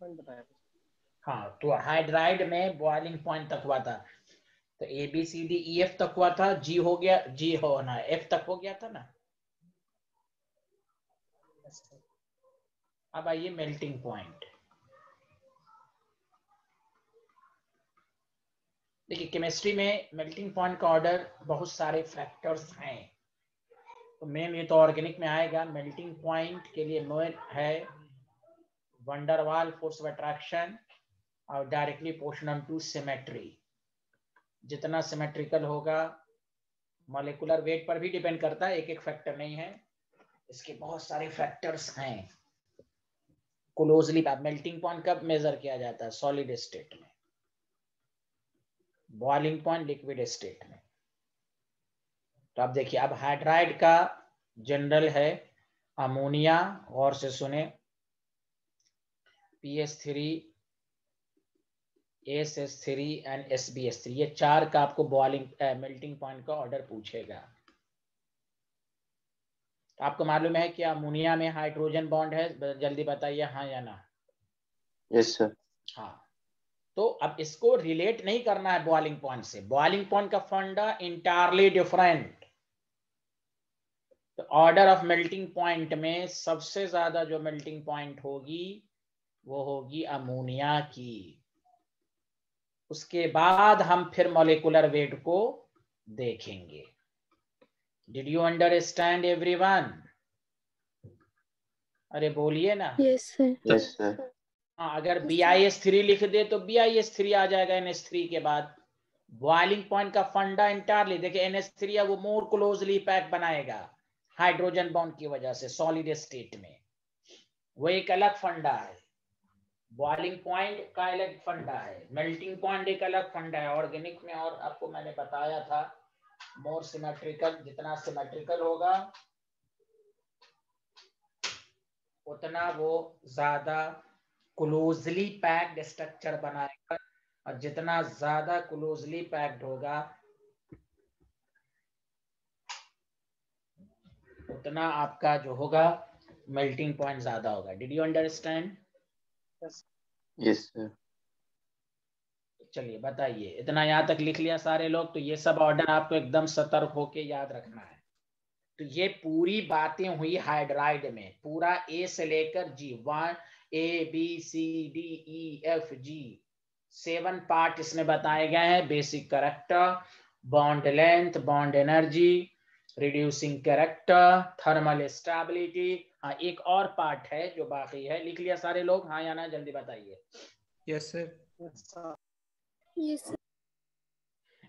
Point बताया हाँ तो हाइड्राइड में बॉइलिंग पॉइंट तक हुआ था। तो A B C D E F तक हुआ था जी हो गया जी होना एफ़ तक हो गया था ना? अब आइए मेल्टिंग पॉइंट देखिए केमिस्ट्री में मेल्टिंग पॉइंट का ऑर्डर बहुत सारे फैक्टर्स हैं। तो मेन ये तो ऑर्गेनिक में आएगा मेल्टिंग पॉइंट के लिए मेन है van der Waals force of attraction और डायरेक्टली पोर्शनल टू सिमेट्री जितना सिमेट्रिकल होगा मॉलिकुलर वेट पर भी डिपेंड करता है एक एक फैक्टर नहीं है। इसके बहुत सारे फैक्टर्स हैं। क्लोजली मेल्टिंग पॉइंट कब मेजर किया जाता है? सॉलिड स्टेट में। बॉइलिंग पॉइंट लिक्विड स्टेट में। तो अब देखिए, अब हाइड्राइड का जनरल है अमोनिया और से सुने P S three S S three and S B S three ये चार का आपको बॉइलिंग मेल्टिंग पॉइंट का ऑर्डर पूछेगा। आपको मालूम है कि अमोनिया में हाइड्रोजन बॉन्ड है? जल्दी बताइए हाँ या ना? यस सर हाँ। तो अब इसको रिलेट नहीं करना है बॉइलिंग पॉइंट से। बॉइलिंग पॉइंट का फंडा इंटायरली डिफरेंट तो ऑर्डर ऑफ़ मेल्टिंग पॉइंट में सबसे ज़्यादा जो मेल्टिंग पॉइंट होगी वो होगी अमोनिया की। उसके बाद हम फिर मोलिकुलर वेट को देखेंगे। डिड यू अंडरस्टैंड एवरीवन अरे बोलिए ना। यस सर यस सर हाँ अगर बी आई एस थ्री लिख दे तो बी आई एस थ्री आ जाएगा एन एस थ्री के बाद। बॉइलिंग पॉइंट का फंडा इंटायरली देखिए एन एस थ्री वो मोर क्लोजली पैक बनाएगा। हाइड्रोजन बॉन्ड की वजह से सॉलिड स्टेट में। वो एक अलग फंडा है। बॉइलिंग पॉइंट का अलग फंडा है, मेल्टिंग पॉइंट एक अलग फंडा है। ऑर्गेनिक में और आपको मैंने बताया था, मोर सिमेट्रिकल, जितना सिमेट्रिकल होगा, उतना वो ज़्यादा क्लोजली पैक्ड स्ट्रक्चर बनाएगा, और जितना ज़्यादा क्लोजली पैक्ड होगा, उतना आपका जो होगा, मेल्टिंग पॉइंट ज़्यादा होगा। Did you understand yes sir चलिए बताइए। इतना यहाँ तक लिख लिया सारे लोग तो ये सब ऑर्डर आपको एकदम सतर्क होके याद रखना है। तो ये पूरी बातें हुई हाइड्राइड में। पूरा ए से लेकर G one A B C D E F G seven part इसमें बताए गए हैं। Basic character bond length bond energy reducing character thermal stability हाँ एक और पार्ट है जो बाकी है। लिख लिया सारे लोग? हाँ या ना? जल्दी बताइए। Yes sir yes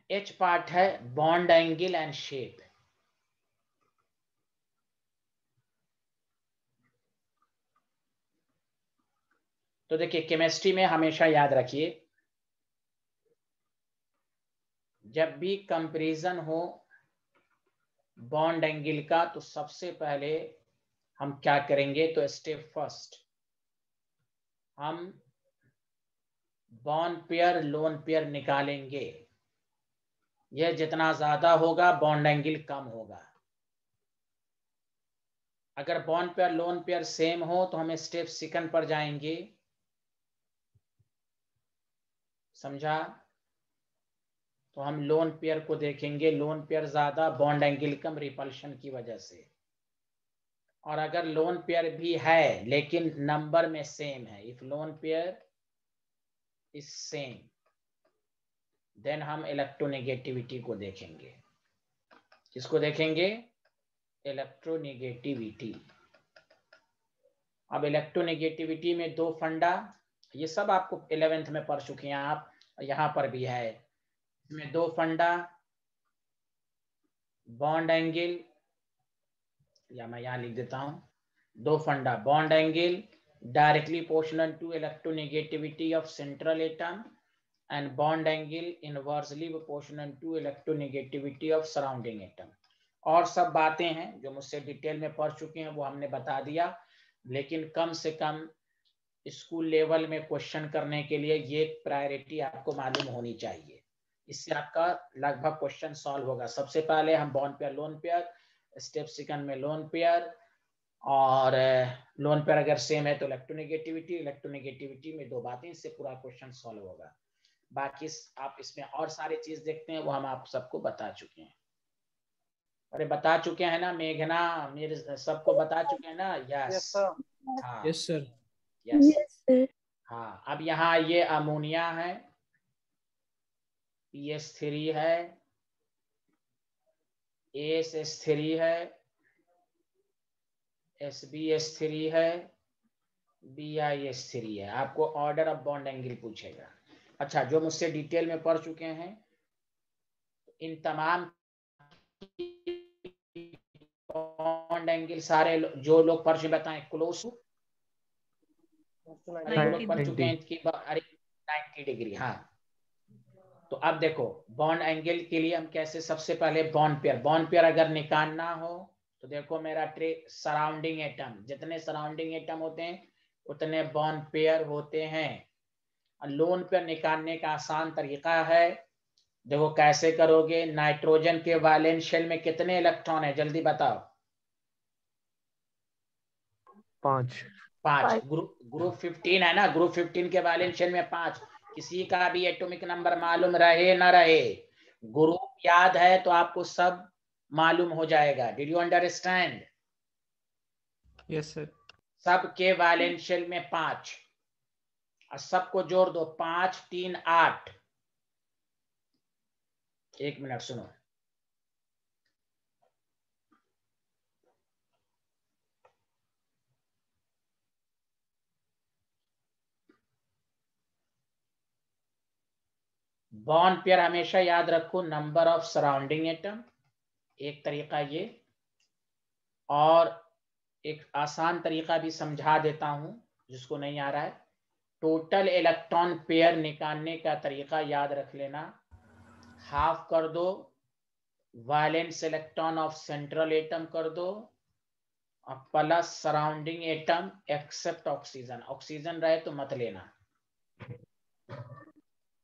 H part है बॉन्ड एंगल एंड शेप तो देखिए केमिस्ट्री में हमेशा याद रखिए। जब भी कंपैरिजन हो बॉन्ड एंगल का तो सबसे पहले हम क्या करेंगे? तो स्टेप फ़र्स्ट हम बॉन्ड पेयर लोन पेयर निकालेंगे। यह जितना ज़्यादा होगा बॉन्ड एंगल कम होगा। अगर bond pair lone pair same हो तो हम स्टेप सेकंड पर जाएँगे। समझा? तो हम लोन पेयर को देखेंगे। लोन पेयर ज़्यादा बॉन्ड एंगल कम रिपल्शन की वजह से। और अगर लोन पेयर भी है, लेकिन नंबर में सेम है if lone pair is same then हम इलेक्ट्रोनेगेटिविटी को देखेंगे। किसको देखेंगे? इलेक्ट्रोनेगेटिविटी अब इलेक्ट्रोनेगेटिविटी में दो फंडा, ये सब आपको इलेवेंथ में पढ़ चुके हैं आप, यहाँ पर भी है। इसमें दो फंडा बॉन्ड एंगल या मैं यहाँ लिख देता हूँ, दो फंडा bond angle directly proportional to electronegativity of central atom and bond angle inversely proportional to electronegativity of surrounding atom. और सब बातें हैं जो मुझसे डिटेल में पढ़ चुके हैं, वो हमने बता दिया, लेकिन कम से कम स्कूल लेवल में क्वेश्चन करने के लिए ये प्रायोरिटी आपको मालूम होनी चाहिए। इससे आपका लगभग क्वेश्चन सॉल्व होगा। सबसे पहले हम bond pair lone pair step second में लोन पेयर और लोन पेयर अगर सेम है तो इलेक्ट्रोनेगेटिविटी इलेक्ट्रोनेगेटिविटी में दो बातें इससे पूरा क्वेश्चन सॉल्व होगा। बाकी आप इसमें और सारी चीज़ देखते हैं वो हम आप सबको बता चुके हैं। अरे बता चुके हैं ना मेघना मेरे सबको बता चुके हैं ना? यस यस सर यस हाँ अब यहाँ ये अमोनिया है। पी एस थ्री है। एस एस थ्री है। एस बी एस थ्री है। बी आई एस थ्री है। आपको ऑर्डर ऑफ़ बॉन्ड एंगल पूछेगा। अच्छा जो मुझसे डिटेल में पढ़ चुके हैं इन तमाम बॉन्ड एंगल सारे जो लोग पढ़ चुके बताएँ क्लोज लोग पढ़ चुके हैं इनकी अरे नाइन्टी डिग्री हाँ। तो अब देखो बॉन्ड एंगल के लिए हम कैसे सबसे पहले बॉन्ड पेयर बॉन्ड पेयर अगर निकालना हो तो देखो मेरा ट्रे सराउंडिंग एटम जितने सराउंडिंग एटम होते हैं उतने बॉन्ड पेयर होते हैं। लोन पेयर निकालने का आसान तरीका है देखो कैसे करोगे नाइट्रोजन के वायलेंस शेल में कितने इलेक्ट्रॉन है जल्दी बताओ। पाँच। पाँच ग्रुप ग्रुप फिफ्टीन है ना ग्रुप फिफ्टीन के वायलेंस शेल में पाँच। किसी का भी एटॉमिक नंबर मालूम रहे ना रहे ग्रुप याद है तो आपको सब मालूम हो जाएगा। Did you understand yes sir सबके के वैलेंशियल में पाँच। और सबको जोड़ दो पाँच तीन आठ। एक मिनट सुनो। बॉन्ड पेयर हमेशा याद रखो नंबर ऑफ़ सराउंडिंग एटम एक तरीका ये, और एक आसान तरीका भी समझा देता हूँ, जिसको नहीं आ रहा है। टोटल इलेक्ट्रॉन पेयर निकालने का तरीका याद रख लेना। हाफ़ कर दो valence electron of central atom कर दो, और plus surrounding atom except oxygen oxygen रहे तो मत लेना।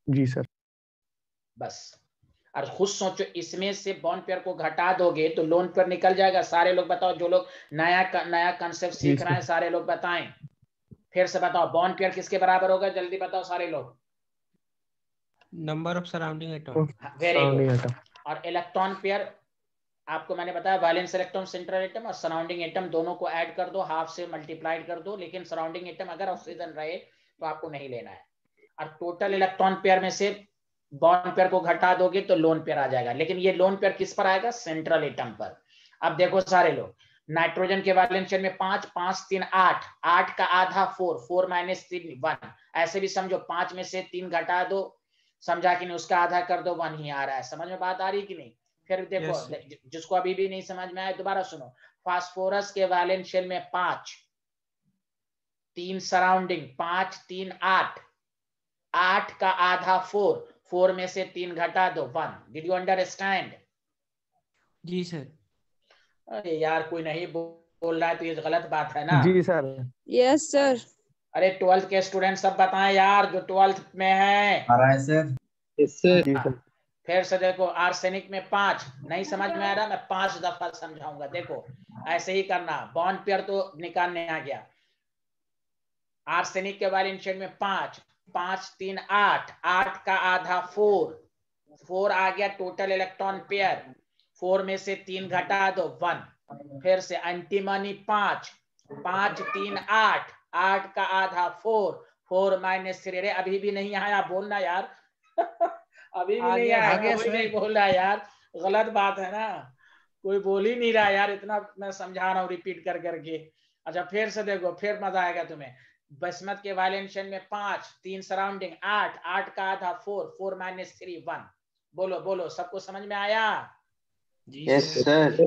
जी सर बस। और खुद सोचो इसमें से बॉन्ड पेयर को घटा दोगे तो लोन पेयर निकल जाएगा। सारे लोग बताओ जो लोग नया नया कंसेप्ट सीख रहे हैं सारे लोग बताएँ। फिर से बताओ बॉन्ड पेयर किसके बराबर होगा? जल्दी बताओ सारे लोग। Number of surrounding atom very good और इलेक्ट्रॉन पेयर आपको मैंने बताया वैलेंस इलेक्ट्रॉन सेंट्रल एटम और सराउंडिंग एटम दोनों को ऐड कर दो हाफ़ से मल्टीप्लाइड कर दो लेकिन सराउंडिंग एटम अगर ऑक्सीजन रहे तो आपको नहीं लेना है। और टोटल इलेक्ट्रॉन पेयर में से बॉन्ड पेयर को घटा दोगे तो लोन पेयर आ जाएगा। लेकिन ये लोन पेयर किस पर आएगा? सेंट्रल एटम पर। अब देखो सारे लोग नाइट्रोजन के वैलेंस में पाँच पाँच तीन आठ। आठ का आधा फोर फोर माइनस तीन वन ऐसे भी समझो पाँच में से तीन घटा दो। समझा कि नहीं उसका आधा कर दो वन ही आ रहा है। समझ में बात आ रही कि नहीं? फिर देखो yes, जिसको अभी भी नहीं समझ में आया दोबारा सुनो। फास्फोरस के वैलेंस में पाँच। तीन सराउंडिंग पाँच तीन आठ। आठ का आधा फोर फोर में से तीन घटा दो वन। डिड यू अंडरस्टैंड जी सर। अरे यार कोई नहीं बोल रहा है तो ये गलत बात है ना। जी सर। यस सर अरे ट्वेल्थ के स्टूडेंट सब बताएँ यार जो ट्वेल्थ में है। सर यस सर फिर से देखो आर्सेनिक में पाँच। नहीं समझ में आ रहा मैं पाँच दफ़ा समझाऊँगा। देखो ऐसे ही करना। बॉन्ड पेयर तो निकालने आ गया। आर्सेनिक के वाले में पाँच। पाँच तीन आठ। आठ का आधा फोर। फोर आ गया टोटल इलेक्ट्रॉन पेयर फोर में से तीन घटा दो वन। फिर से अंतिमनी पाँच। पाँच तीन आठ। आठ का आधा फोर। Four minus three. अरे अभी भी नहीं आया बोलना यार। अभी भी नहीं आया कोई नहीं बोल रहा यार। गलत बात है ना। कोई बोल ही नहीं रहा यार इतना मैं समझा रहा हूँ रिपीट कर करके। अच्छा फिर से देखो फिर मज़ा आएगा तुम्हें। बसमत के वायलेंशन में पाँच तीन सराउंडिंग आठ आठ का आधा four four minus three one. बोलो बोलो सबको समझ में आया? Yes sir.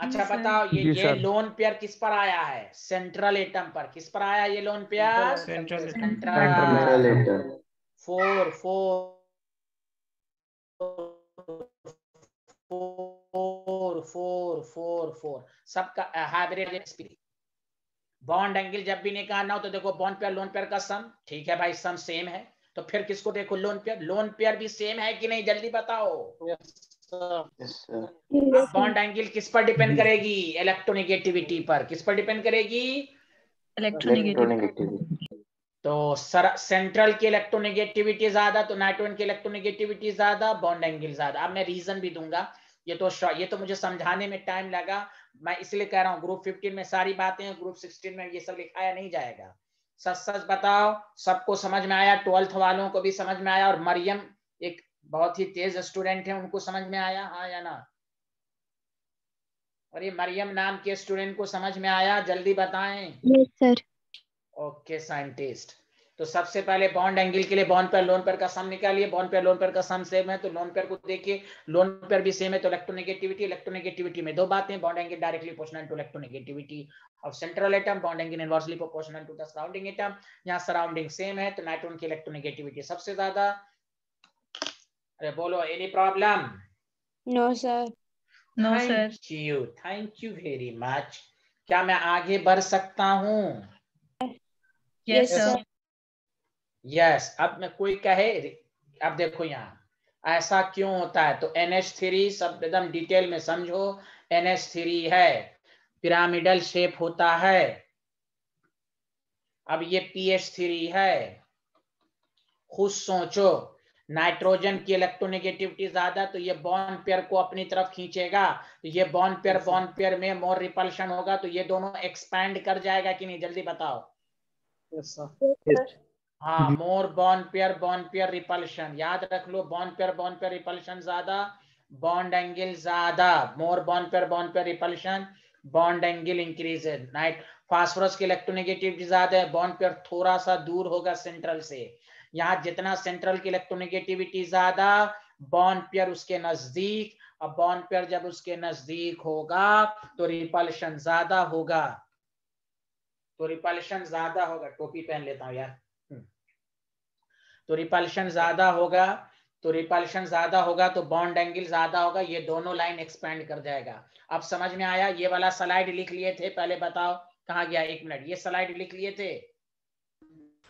अच्छा बताओ ये ये लोन पेयर किस पर आया है? सेंट्रल एटम पर। किस पर आया ये lone pair central central atom four four four four four four सबका हाइब्रिड बॉन्ड एंगल जब भी निकालना हो तो देखो बॉन्ड पेयर लोन पेयर का सम ठीक है भाई सम सेम है। तो फिर किसको देखो लोन पेयर लोन पेयर भी सेम है कि नहीं? जल्दी बताओ। Yes. बॉन्ड एंगल किस पर डिपेंड करेगी? इलेक्ट्रोनेगेटिविटी पर। किस पर डिपेंड करेगी? इलेक्ट्रोनेगेटिविटी तो सर, सेंट्रल की इलेक्ट्रोनेगेटिविटी ज़्यादा तो नाइट्रोजन की इलेक्ट्रोनेगेटिविटी ज़्यादा बॉन्ड एंगल ज़्यादा। अब मैं रीजन भी दूँगा। ये तो ये तो मुझे समझाने में टाइम लगा। मैं इसलिए कह रहा हूँ ग्रुप 15 में सारी बातें ग्रुप 16 में ये सब लिखाया नहीं जाएगा। सच सच बताओ सबको समझ में आया ट्वेल्थ वालों को भी समझ में आया और मरियम एक बहुत ही तेज स्टूडेंट है उनको समझ में आया हाँ या ना? और ये मरियम नाम के स्टूडेंट को समझ में आया? जल्दी बताएँ। सर ओके साइंटिस्ट तो सबसे पहले बॉन्ड एंगल के लिए बॉन्ड पेयर लोन पेयर का सम निकालिए। बॉन्ड पेयर लोन पेयर का सम सेम है तो लोन पेयर को देखिए। लोन पेयर भी सेम है तो इलेक्ट्रोनेगेटिविटी इलेक्ट्रोनेगेटिविटी में दो बातें। Bond angle directly proportional to electronegativity of central atom bond angle inversely proportional to the surrounding atom यहाँ सराउंडिंग सेम है तो नाइट्रोजन की इलेक्ट्रोनेगेटिविटी सबसे ज़्यादा। अरे बोलो any problem no sir no sir thank you thank you very much क्या मैं आगे बढ़ सकता हूँ? यस सर यस अब मैं कोई कहे अब देखो यहाँ। ऐसा क्यों होता है? तो एन एच थ्री सब एकदम डिटेल में समझो। NH3 है। पिरामिडल शेप होता है। अब ये पी एच थ्री है। खुद सोचो। नाइट्रोजन की इलेक्ट्रोनेगेटिविटी ज़्यादा तो ये बॉन्ड पेयर को अपनी तरफ़ खींचेगा। तो ये बॉन्ड पेयर बॉन्ड पेयर में मोर रिपल्शन होगा तो ये दोनों एक्सपैंड कर जाएगा कि नहीं? जल्दी बताओ। यस सर हाँ more bond pair bond pair repulsion. याद रख लो bond pair bond pair repulsion ज़्यादा बॉन्ड एंगल ज़्यादा। More bond pair bond pair repulsion bond angle increase night phosphorus की इलेक्ट्रोनेगेटिविटी ज़्यादा है बॉन्ड पेयर थोड़ा सा दूर होगा सेंट्रल से। यहाँ जितना सेंट्रल की इलेक्ट्रोनेगेटिविटी ज़्यादा बॉन्ड पेयर उसके नज़दीक और बॉन्ड पेयर जब उसके नज़दीक होगा तो रिपल्शन ज़्यादा होगा। तो रिपल्शन ज़्यादा होगा टोपी पहन लेता हूँ यार। तो रिपल्शन ज़्यादा होगा तो रिपल्शन ज़्यादा होगा तो बॉन्ड एंगल ज़्यादा होगा ये दोनों लाइन एक्सपेंड कर जाएगा। अब समझ में आया? ये वाला स्लाइड लिख लिए थे पहले बताओ कहा गया? एक मिनट ये स्लाइड लिख लिए थे?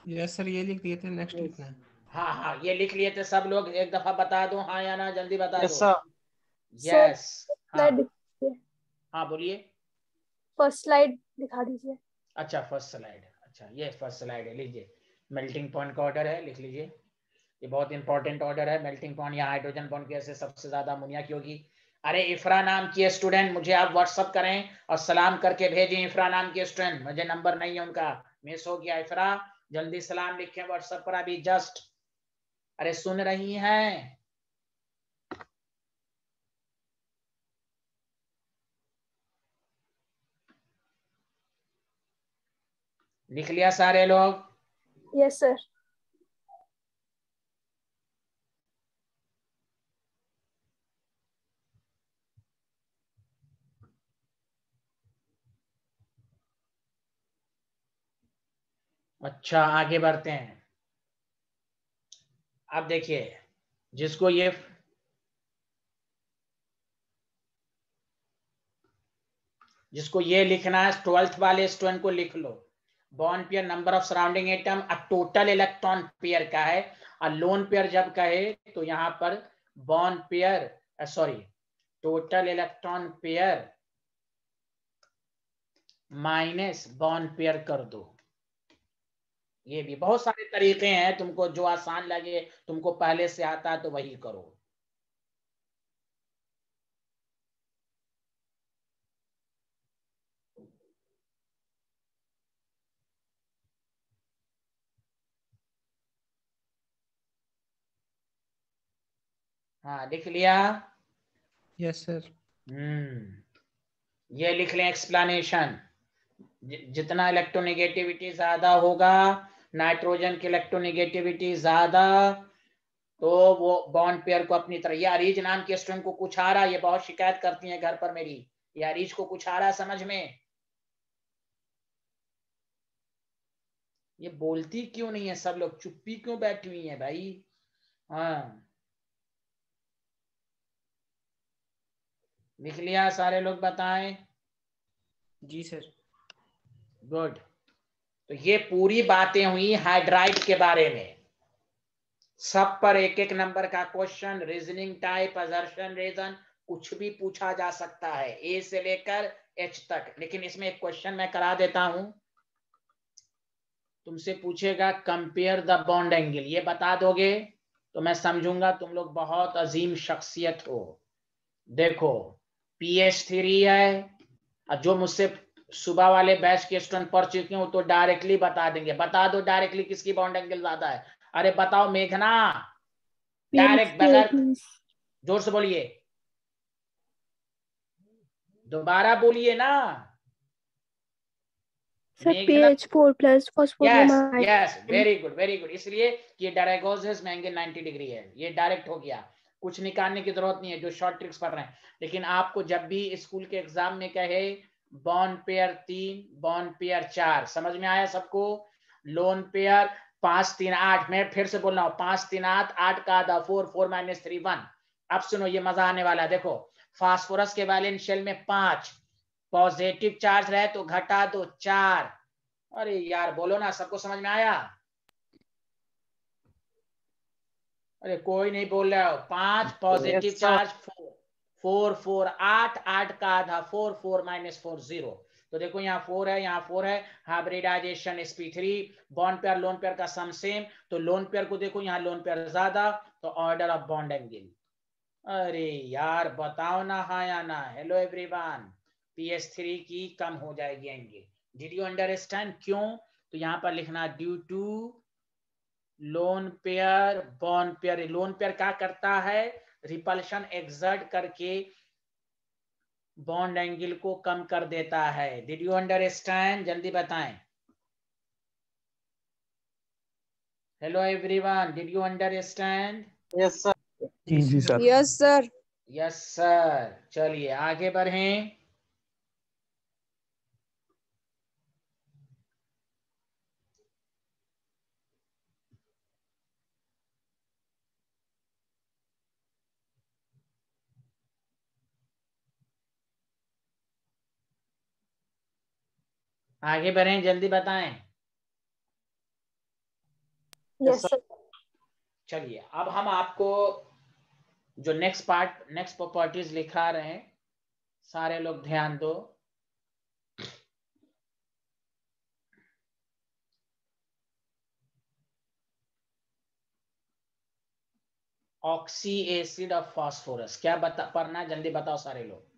यस सर ये लिख लिए थे नेक्स्ट लिखना हाँ हाँ ये लिख लिए थे सब लोग एक दफ़ा बता दो हाँ या ना जल्दी बता यस दो। यस हाँ। हाँ बोलिए। फ़र्स्ट स्लाइड दिखा दीजिए। अच्छा फ़र्स्ट स्लाइड अच्छा ये फ़र्स्ट स्लाइड है लीजिए। मेल्टिंग पॉइंट का ऑर्डर है, लिख लीजिए। ये बहुत इंपॉर्टेंट ऑर्डर है मेल्टिंग पॉइंट या हाइड्रोजन बॉन्ड कैसे सबसे ज़्यादा अमोनिया की होगी। अरे, इफ्रा नाम की स्टूडेंट मुझे आप व्हाट्सअप करें और सलाम करके भेजें इफ्रा नाम की स्टूडेंट मुझे नंबर नहीं है उनका। मिस हो गया इफ्रा। जल्दी सलाम लिखें व्हाट्सएप पर अभी जस्ट अरे, सुन रही हैं। लिख लिया सारे लोग। यस सर अच्छा आगे बढ़ते हैं। अब देखिए, जिसको ये जिसको ये लिखना है ट्वेल्थ वाले स्टूडेंट को लिख लो। Bond pair number of surrounding atom uh total electron pair का है और लोन पेयर जब कहे तो यहाँ पर bond pair sorry total electron pair minus bond pair कर दो। ये भी बहुत सारे तरीके हैं, तुमको जो आसान लगे, तुमको पहले से आता है तो वही करो। हाँ लिख लिया। यस सर हम्म ये लिख लें एक्सप्लेनेशन जितना इलेक्ट्रोनेगेटिविटी ज़्यादा होगा नाइट्रोजन की इलेक्ट्रोनेगेटिविटी ज़्यादा तो वो बॉन्ड पेयर को अपनी तरह ये अरीज नाम के स्टूडेंट को कुछ आ रहा ये बहुत शिकायत करती है घर पर मेरी। ये अरीज को कुछ आ रहा समझ में? ये बोलती क्यों नहीं है? सब लोग चुप्पी क्यों बैठी हुई है भाई? हाँ। लिख लिया सारे लोग बताएँ। जी सर। गुड तो ये पूरी बातें हुई हाइड्राइड के बारे में। सब पर एक एक नंबर का question reasoning type assertion reason कुछ भी पूछा जा सकता है। ए से लेकर एच तक। लेकिन इसमें एक क्वेश्चन मैं करा देता हूँ। तुमसे पूछेगा कंपेयर द बॉन्ड एंगल ये बता दोगे तो मैं समझूँगा तुम लोग बहुत अजीम शख्सियत हो। देखो पी एच थ्री है। और जो मुझसे सुबह वाले बैच के स्टूडेंट पढ़ चुके हो तो डायरेक्टली बता देंगे। बता दो डायरेक्टली किसकी बाउंड एंगल ज़्यादा है। अरे बताओ मेघना। डायरेक्ट बगैर ज़ोर से बोलिए। दोबारा बोलिए ना। PH yes yes very good very good इसलिए ये डायरेगोसिस में एंगल 90 डिग्री है। ये डायरेक्ट हो गया। कुछ निकालने की ज़रूरत नहीं है, जो शॉर्ट ट्रिक्स पढ़ रहे हैं। लेकिन आपको जब भी स्कूल के एग्ज़ाम में कहे बॉन्ड पेयर तीन बॉन्ड पेयर चार, समझ में आया सबको? लोन पेयर पाँच, तीन, आठ, मैं फिर से बोल रहा हूँ, पाँच, तीन, आठ आठ का आधा four four minus three one अब सुनो, ये मज़ा आने वाला है। देखो फास्फोरस के वैलेंस शेल में पाँच पॉजिटिव चार्ज रहे तो घटा दो चार। अरे यार, बोलो ना, सबको समझ में आया? अरे कोई नहीं बोल रहा हो। पाँच positive charge four four four आठ आठ का आधा four four minus four zero तो देखो यहाँ फोर है यहाँ फोर है। Hybridization SP three bond pair lone pair का सम सेम तो लोन पेयर को देखो यहाँ लोन पेयर ज़्यादा तो ऑर्डर ऑफ़ बॉन्ड एंगल अरे यार बताओ ना हाँ या ना। Hello everyone P S three की कम हो जाएगी एंगल डिड यू अंडरस्टैंड क्यों? तो यहाँ पर लिखना due to lone pair bond pair. Lone pair क्या करता है? रिपल्शन एक्सर्ट करके बॉन्ड एंगल को कम कर देता है। डिड यू अंडरस्टैंड जल्दी बताएँ। Hello everyone did you understand yes sir sir yes sir yes sir चलिए आगे बढ़ें। आगे बढ़े जल्दी बताएँ। यस सर चलिए अब हम आपको जो नेक्स्ट पार्ट नेक्स्ट प्रॉपर्टीज़ लिखा रहे हैं सारे लोग ध्यान दो। ऑक्सी एसिड ऑफ़ फास्फोरस क्या बता पढ़ना जल्दी बताओ सारे लोग।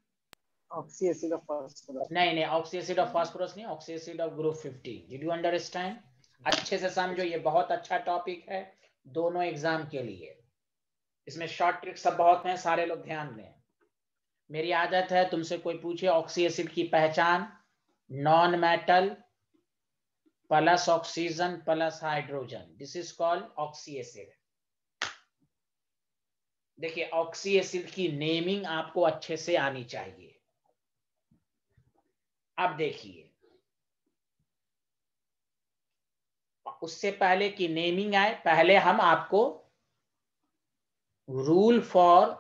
ऑक्सी एसिड ऑफ़ फास्फोरस नहीं नहीं ऑक्सी एसिड ऑफ़ फास्फोरस नहीं oxy acid of group 50 did you understand अच्छे से समझो, ये बहुत अच्छा टॉपिक है दोनों एग्ज़ाम के लिए। इसमें शॉर्ट ट्रिक सब बहुत हैं, सारे लोग ध्यान दें। मेरी आदत है तुमसे कोई पूछे ऑक्सी एसिड की पहचान non metal plus oxygen plus hydrogen this is called oxy acid देखिए ऑक्सी एसिड की नेमिंग आपको अच्छे से आनी चाहिए। अब देखिए। उससे पहले की नेमिंग आए, पहले हम आपको rule for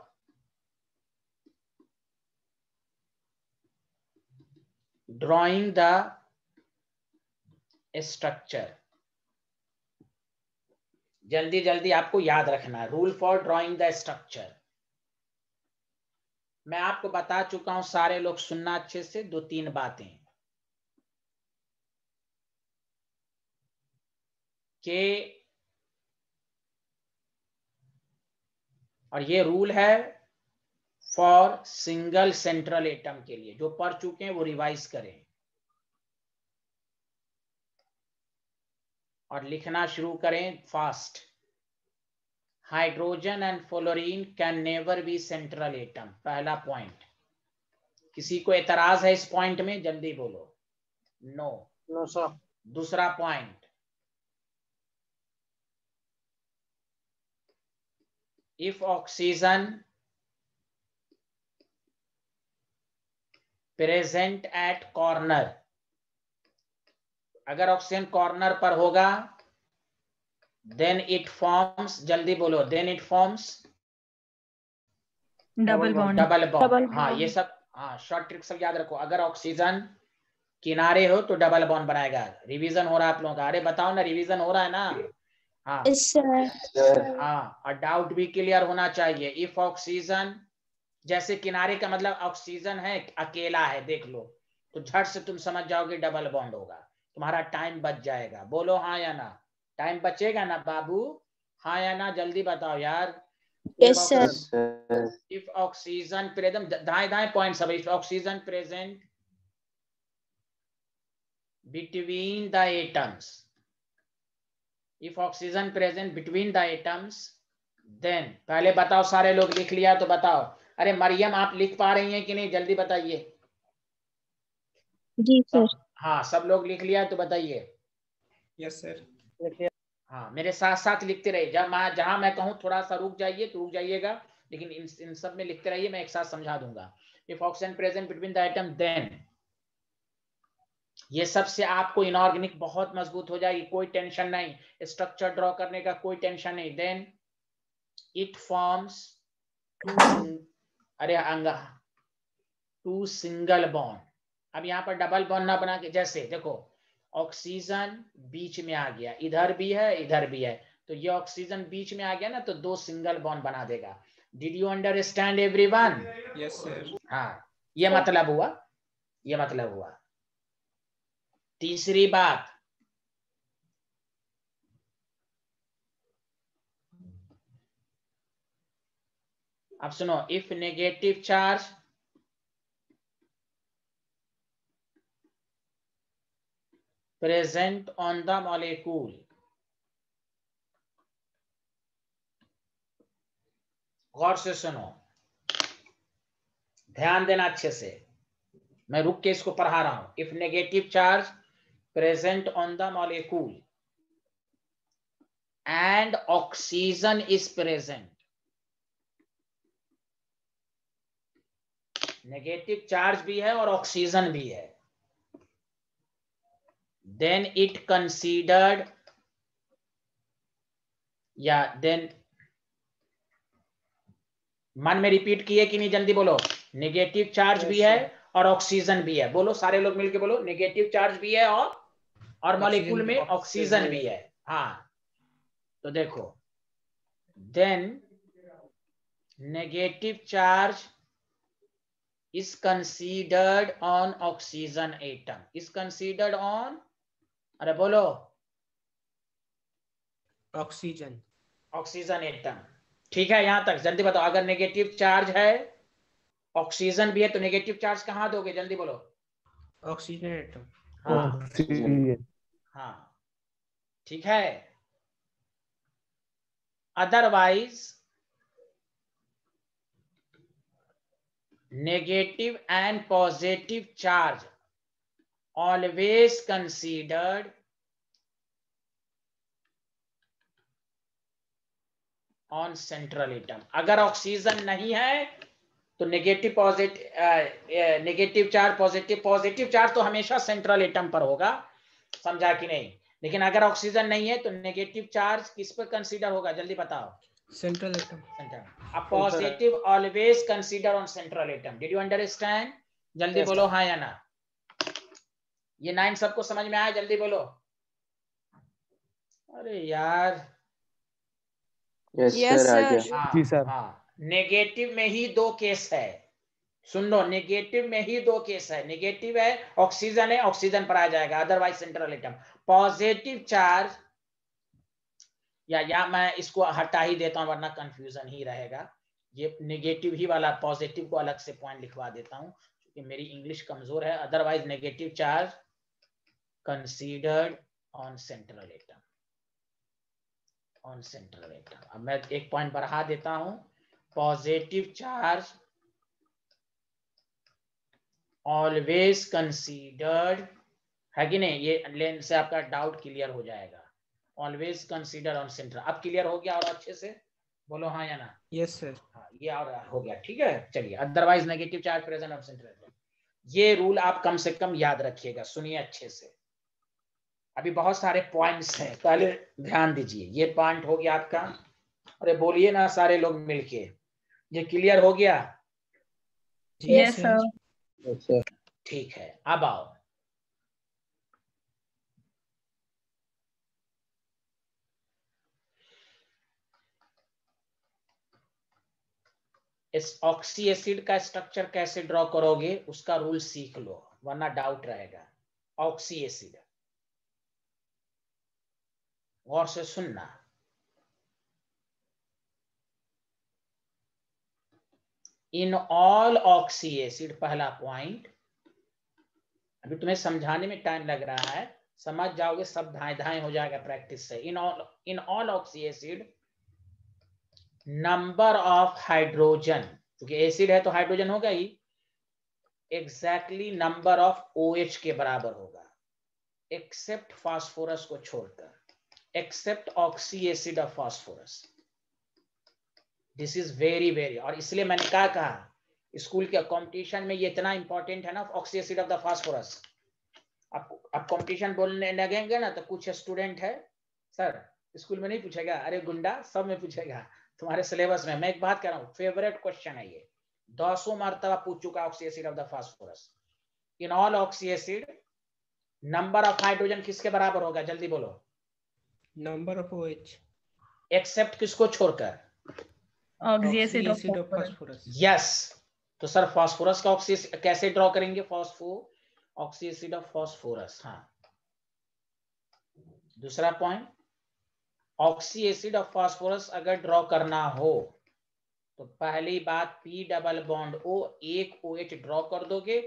drawing the structure जल्दी जल्दी आपको याद रखना है। Rule for drawing the structure मैं आपको बता चुका हूँ, सारे लोग सुनना अच्छे से, दो तीन बातें। के और ये रूल है फॉर सिंगल सेंट्रल एटम के लिए। जो पढ़ चुके हैं, वो रिवाइज करें। और लिखना शुरू करें first hydrogen and fluorine can never be central atom पहला पॉइंट किसी को एतराज़ है इस पॉइंट में? जल्दी बोलो। नो नो सर दूसरा point if oxygen present at corner. अगर ऑक्सीजन कॉर्नर पर होगा देन इट फॉर्म्स जल्दी बोलो then it forms double bond double bond हाँ ये सब हाँ शॉर्ट ट्रिक सब याद रखो। अगर ऑक्सीजन किनारे हो तो डबल बॉन्ड बनाएगा। रिवीजन हो रहा है आप लोगों का। अरे बताओ ना रिवीजन हो रहा है ना? हाँ। हाँ और डाउट भी क्लियर होना चाहिए। इफ़ ऑक्सीजन जैसे किनारे का मतलब ऑक्सीजन है अकेला है देख लो। तो झट से तुम समझ जाओगे डबल बॉन्ड होगा। तुम्हारा टाइम बच जाएगा। बोलो हाँ या ना। टाइम बचेगा ना बाबू? हाँ या ना जल्दी बताओ यार। Yes, sir. if oxygen present दाएँ दाएँ पॉइंट सब if oxygen present between the atoms if oxygen present between the atoms then पहले बताओ सारे लोग लिख लिया तो बताओ। अरे मरियम आप लिख पा रही हैं कि नहीं? जल्दी बताइए। जी सर हाँ सब लोग लिख लिया तो बताइए। यस सर हाँ मेरे साथ साथ लिखते रहिए। मैं, जहाँ मैं कहूँ थोड़ा सा रुक जाइए तो रुक जाइएगा। लेकिन इन इन सब में लिखते रहिए, मैं एक साथ समझा दूँगा। If oxygen present between the atom then ये सबसे आपको इनऑर्गेनिक बहुत मज़बूत हो जाएगी। कोई टेंशन नहीं। स्ट्रक्चर ड्रॉ करने का कोई टेंशन नहीं। देन इट फॉर्म्स अरे, अंगा टू सिंगल बॉन्ड अब यहाँ पर डबल बॉन्ड ना बना के, जैसे, देखो ऑक्सीजन बीच में आ गया। इधर भी है इधर भी है। तो ये ऑक्सीजन बीच में आ गया ना तो दो सिंगल बॉन्ड बना देगा। Did you understand everyone yes sir हाँ ये मतलब हुआ ये मतलब हुआ। तीसरी बात। अब सुनो if negative charge present on the molecule. गौर से सुनो। ध्यान देना अच्छे से। मैं रुक के इसको पढ़ा रहा हूँ। If negative charge present on the molecule and oxygen is present negative charge भी है और ऑक्सीजन भी है। Then it considered या then मन में रिपीट किए कि नहीं? जल्दी बोलो। नेगेटिव चार्ज भी है और ऑक्सीजन भी है। बोलो सारे लोग मिलके बोलो। नेगेटिव चार्ज भी है और और मॉलिक्यूल में ऑक्सीजन भी है। हाँ। तो देखो। Then negative charge is considered on oxygen atom is considered on अरे बोलो। ऑक्सीजन ऑक्सीजन एटम ठीक है यहाँ तक। जल्दी बताओ अगर नेगेटिव चार्ज है ऑक्सीजन भी है तो नेगेटिव चार्ज कहाँ दोगे? जल्दी बोलो। ऑक्सीजन एटम हाँ। हाँ। ठीक है। Otherwise negative and positive charge always considered on central atom अगर ऑक्सीजन नहीं है तो negative positive negative charge positive positive charge तो हमेशा सेंट्रल एटम पर होगा। समझा कि नहीं? लेकिन अगर ऑक्सीजन नहीं है तो नेगेटिव चार्ज किस पर कंसीडर होगा? जल्दी बताओ। Central atom center. A positive always consider on central atom. Did you understand? जल्दी Yes, बोलो हाँ या ना? ये नाइन सबको समझ में आया? जल्दी बोलो। अरे यार। यस Yes, सर जी, नेगेटिव में ही दो केस है। सुन लो नेगेटिव में ही दो केस है। नेगेटिव है ऑक्सीजन है ऑक्सीजन पर आ जाएगा। Otherwise central atom positive charge या या मैं इसको हटा ही देता हूँ वरना कंफ्यूजन ही रहेगा। ये नेगेटिव ही वाला पॉजिटिव को अलग से पॉइंट लिखवा देता हूँ क्योंकि मेरी इंग्लिश कमज़ोर है। Otherwise negative charge considered on central atom on central atom अब मैं एक पॉइंट बढ़ा देता हूँ। पॉजिटिव चार्ज ऑलवेज कंसीडर्ड है कि नहीं? ये लेन से आपका डाउट क्लियर हो जाएगा। ऑलवेज कंसीडर ऑन सेंट्रल अब क्लियर हो गया और अच्छे से? बोलो हाँ या ना? यस सर हाँ ये और हो गया। ठीक है? चलिए otherwise negative charge present on central ये रूल आप कम से कम याद रखिएगा। सुनिए अच्छे से। अभी बहुत सारे पॉइंट्स हैं। पहले ध्यान दीजिए ये पॉइंट हो गया आपका। अरे बोलिए ना सारे लोग मिलके। ये क्लियर हो गया? यस सर ठीक है अब आओ। इस ऑक्सी एसिड का स्ट्रक्चर कैसे ड्रॉ करोगे उसका रूल सीख लो वरना डाउट रहेगा। ऑक्सी एसिड गौर से सुनना। इन ऑल ऑक्सी एसिड पहला पॉइंट अभी तुम्हें समझाने में टाइम लग रहा है। समझ जाओगे, सब धाए धाए हो जाएगा प्रैक्टिस से। In all in all oxy acid number of hydrogen क्योंकि एसिड है तो हाइड्रोजन होगा ही। Exactly number of O OH के बराबर होगा। एक्सेप्ट फास्फोरस को छोड़कर। Except oxy acid of phosphorus this is very very और इसलिए मैंने क्या कहा स्कूल के कंपटीशन में ये इतना इंपॉर्टेंट है ना oxy acid of the phosphorus अब कंपटीशन बोलने लगेंगे ना तो कुछ स्टूडेंट है सर स्कूल में नहीं पूछेगा, अरे गुंडा, सब में पूछेगा, तुम्हारे सिलेबस में। मैं एक बात कह रहा हूँ फेवरेट क्वेश्चन है ये। दसों मरतबा पूछ चुका oxy acid of the phosphorus in all oxy acid number of hydrogen किसके बराबर होगा? जल्दी बोलो। नंबर ऑफ़ OH एक्सेप्ट किसको छोड़कर? ऑक्सी ऑफ़ फास्फोरस यस तो सर फास्फोरस का ऑक्सी कैसे ड्रॉ करेंगे? Phospho oxy acid of phosphorus हाँ। दूसरा point oxy acid of phosphorus अगर ड्रॉ करना हो तो पहली बात पी डबल बॉन्ड ओ एक ओ OH ड्रॉ कर दोगे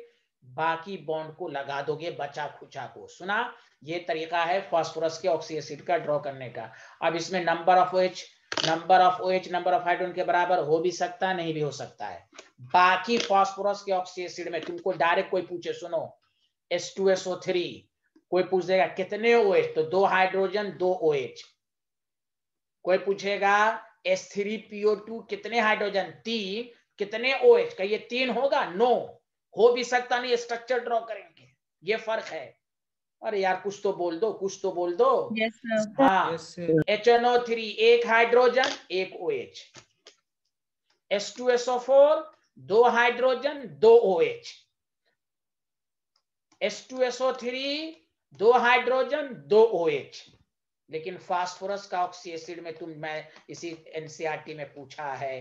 बाकी बॉन्ड को लगा दोगे बचा खुचा को। सुना? ये तरीका है फास्फोरस के ऑक्सी एसिड का ड्रॉ करने का। अब इसमें number of OH number of OH number of hydrogen के बराबर हो भी सकता है, नहीं भी हो सकता है। बाकी फास्फोरस के ऑक्सी में तुमको डायरेक्ट कोई पूछे, सुनो H2SO3 कोई पूछ देगा कितने OH तो दो हाइड्रोजन दो OH कोई पूछेगा H3PO2 कितने हाइड्रोजन तीन कितने OH का ये तीन होगा? नो हो भी सकता नहीं स्ट्रक्चर ड्रॉ करेंगे। ये फ़र्क है। अरे यार कुछ तो बोल दो कुछ तो बोल दो। यस सर हाँ। यस सर HNO3 एक हाइड्रोजन एक OH H2SO4 दो हाइड्रोजन दो OH H2SO3 दो हाइड्रोजन दो ओ एच लेकिन फास्फोरस का ऑक्सी एसिड में तुम मैं इसी एनसीईआरटी में पूछा है।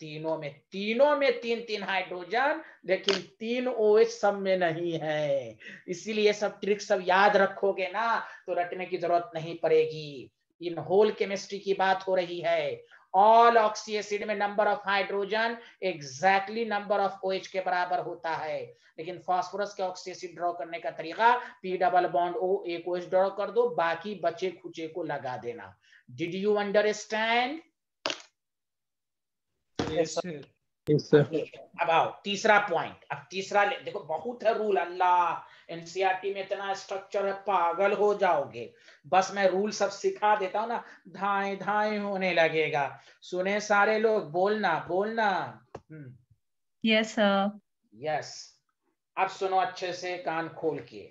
तीनों में तीनों में तीन तीन हाइड्रोजन लेकिन तीन ओ सब में नहीं है। इसीलिए सब ट्रिक सब याद रखोगे ना तो रटने की ज़रूरत नहीं पड़ेगी। इन होल केमिस्ट्री की बात हो रही है। ऑल ऑक्सी एसिड में number of hydrogen exactly number of OH के बराबर होता है। लेकिन फास्फोरस के ऑक्सी एसिड ड्रॉ करने का तरीका पी डबल बॉन्ड ओ एक OH ड्रॉ कर दो, बाकी बचे खुचे को लगा देना। Did you understand yes sir Yes, sir. अब आओ तीसरा पॉइंट अब तीसरा देखो बहुत है रूल अल्लाह एनसीईआरटी में इतना स्ट्रक्चर है पागल हो जाओगे। बस मैं रूल सब सिखा देता हूँ ना धाए धाए होने लगेगा। सुने सारे लोग बोलना बोलना। यस सर यस अब सुनो अच्छे से कान खोल के।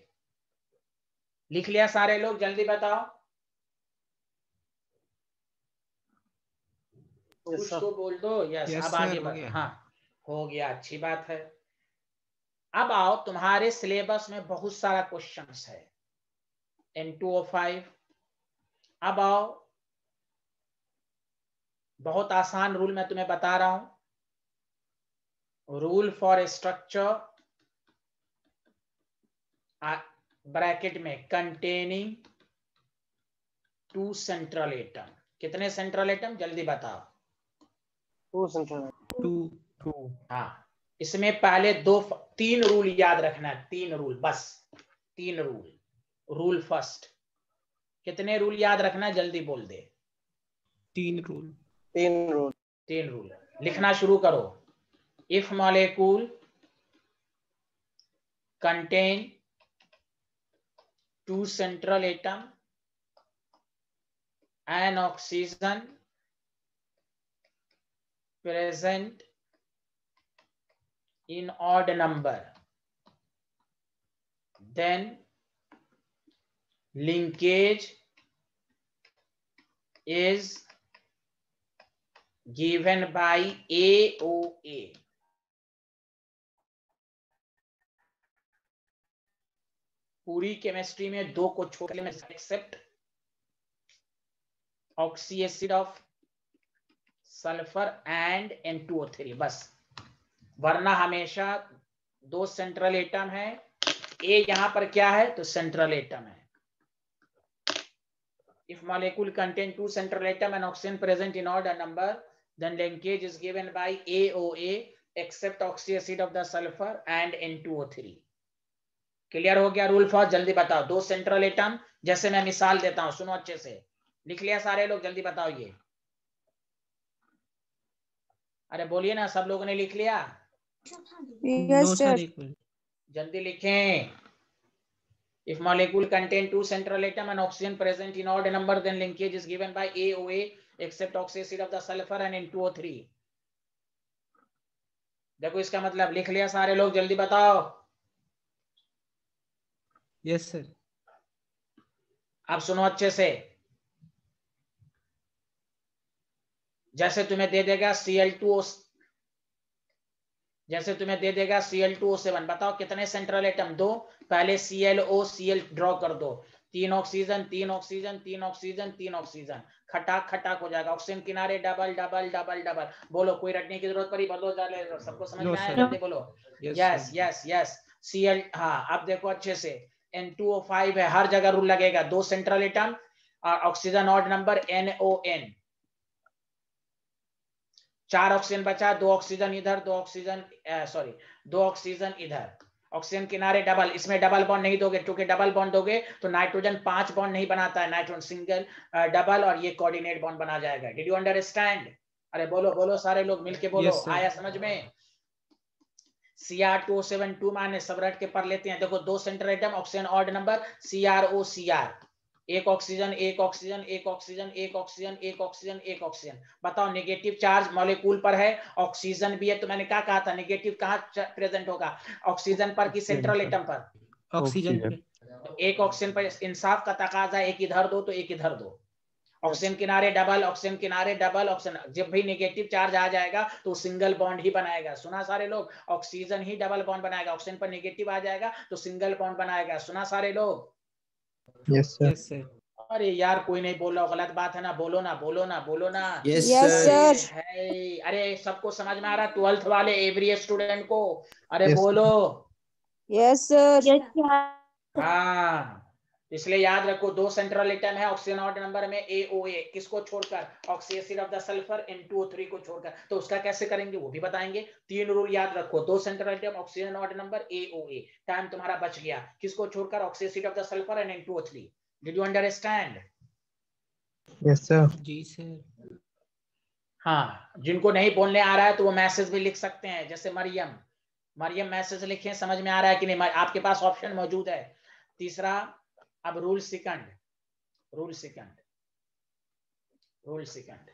लिख लिया सारे लोग जल्दी बताओ। कुछ तो बोल दो। यस Yes, अब आगे बढ़ हाँ हो गया अच्छी बात है। अब आओ तुम्हारे सिलेबस में बहुत सारा क्वेश्चंस है। एन टू ओ फाइव अब आओ। बहुत आसान रूल मैं तुम्हें बता रहा हूँ। रूल फॉर स्ट्रक्चर ब्रैकेट में कंटेनिंग टू सेंट्रल एटम कितने सेंट्रल एटम जल्दी बताओ। Two central. Two Two. हाँ इसमें पहले दो तीन रूल याद रखना है तीन रूल बस तीन रूल रूल फ़र्स्ट कितने रूल याद रखना है जल्दी बोल दे। तीन रूल तीन रूल तीन रूल लिखना शुरू करो। If molecule contain two central atom and oxygen present in odd number then linkage is given by AOA. पूरी केमिस्ट्री में दो को छोड़ except oxy acid of sulphur and N बस। वरना हमेशा दो सेंट्रल एटम है। ए यहाँ पर क्या है? तो सेंट्रल एटम है। If molecule contain two central atom and oxygen present in order number then linkage is given by AOA except oxyacid of the sulphur and N two three clear हो गया rule for जल्दी बताओ। दो central atom जैसे मैं मिसाल देता हूँ, सुनो अच्छे से। लिख लिया सारे लोग, जल्दी बताओ ये। अरे बोलिए ना सब लोगों ने लिख लिया? Yes, जल्दी लिखे। If molecule contain two central atom and oxygen present in order number then linkage is given by AOA except oxyacid of the sulphur and N2O3 देखो इसका मतलब लिख लिया सारे लोग जल्दी बताओ। यस yes, सर आप सुनो अच्छे से। जैसे तुम्हें दे देगा Cl2O जैसे तुम्हें दे देगा Cl2O7 बताओ कितने सेंट्रल एटम दो? पहले ClO Cl ड्रॉ कर दो। तीन ऑक्सीजन तीन ऑक्सीजन तीन ऑक्सीजन तीन ऑक्सीजन खटाक खटाक हो जाएगा। ऑक्सीजन किनारे डबल डबल डबल डबल बोलो कोई रटने की ज़रूरत पड़ी? बोलो सबको समझ में आया. बोलो. यस यस यस Cl हाँ अब देखो अच्छे से। N2O5 है हर जगह रूल लगेगा। दो central atom oxygen odd number NON चार ऑक्सीजन बचा दो ऑक्सीजन इधर दो ऑक्सीजन सॉरी दो ऑक्सीजन इधर। ऑक्सीजन किनारे डबल इसमें डबल बॉन्ड नहीं दोगे क्योंकि डबल बॉन्ड दोगे तो नाइट्रोजन पाँच बॉन्ड नहीं बनाता है नाइट्रोजन सिंगल डबल और ये कोऑर्डिनेट बॉन्ड बना जाएगा। डिड यू अंडरस्टैंड अरे बोलो बोलो सारे लोग मिलके बोलो Yes, आया समझ में? C R two seven two माने सब रट के पर लेते हैं। देखो दो centre atom oxygen odd number C R O C R एक ऑक्सीजन एक ऑक्सीजन एक ऑक्सीजन एक ऑक्सीजन एक ऑक्सीजन एक ऑक्सीजन बताओ नेगेटिव चार्ज मॉलिक्यूल पर है ऑक्सीजन भी है तो मैंने क्या कहा था? नेगेटिव कहाँ प्रेजेंट होगा? ऑक्सीजन पर कि सेंट्रल एटम पर। पे. तो एक ऑक्सीजन पर इंसाफ का तकाजा एक इधर दो तो एक इधर दो। ऑक्सीजन किनारे डबल ऑक्सीजन किनारे डबल ऑक्सीजन जब भी नेगेटिव चार्ज आ जाएगा तो सिंगल बॉन्ड ही बनाएगा। सुना सारे लोग? ऑक्सीजन ही डबल बॉन्ड बनाएगा। ऑक्सीजन पर नेगेटिव आ जाएगा तो सिंगल बॉन्ड बनाएगा। सुना सारे लोग? Yes, sir. अरे यार कोई नहीं बोल रहा गलत बात है ना बोलो ना बोलो ना बोलो ना। Yes Yes, sir. sir. है अरे सबको समझ में आ रहा ट्वेल्थ वाले एवरी स्टूडेंट को। अरे Yes, बोलो। यस सर हाँ। इसलिए याद रखो दो सेंट्रल एटम है ऑक्सीजन ऑड नंबर में ए ओ ए किसको छोड़कर? Oxy acid of the sulphur N two three को छोड़कर। तो उसका कैसे करेंगे? वो भी बताएँगे। तीन रूल याद रखो दो central atom oxygen odd number A O A time तुम्हारा बच गया। किसको छोड़कर? Oxy of the sulphur and N two three did you understand Yes, sir. जी sir. हाँ जिनको नहीं बोलने आ रहा है तो वो मैसेज भी लिख सकते हैं जैसे मरियम। मरियम मैसेज लिखे समझ में आ रहा है कि नहीं? आपके पास ऑप्शन मौजूद है। तीसरा अब rule second rule second rule second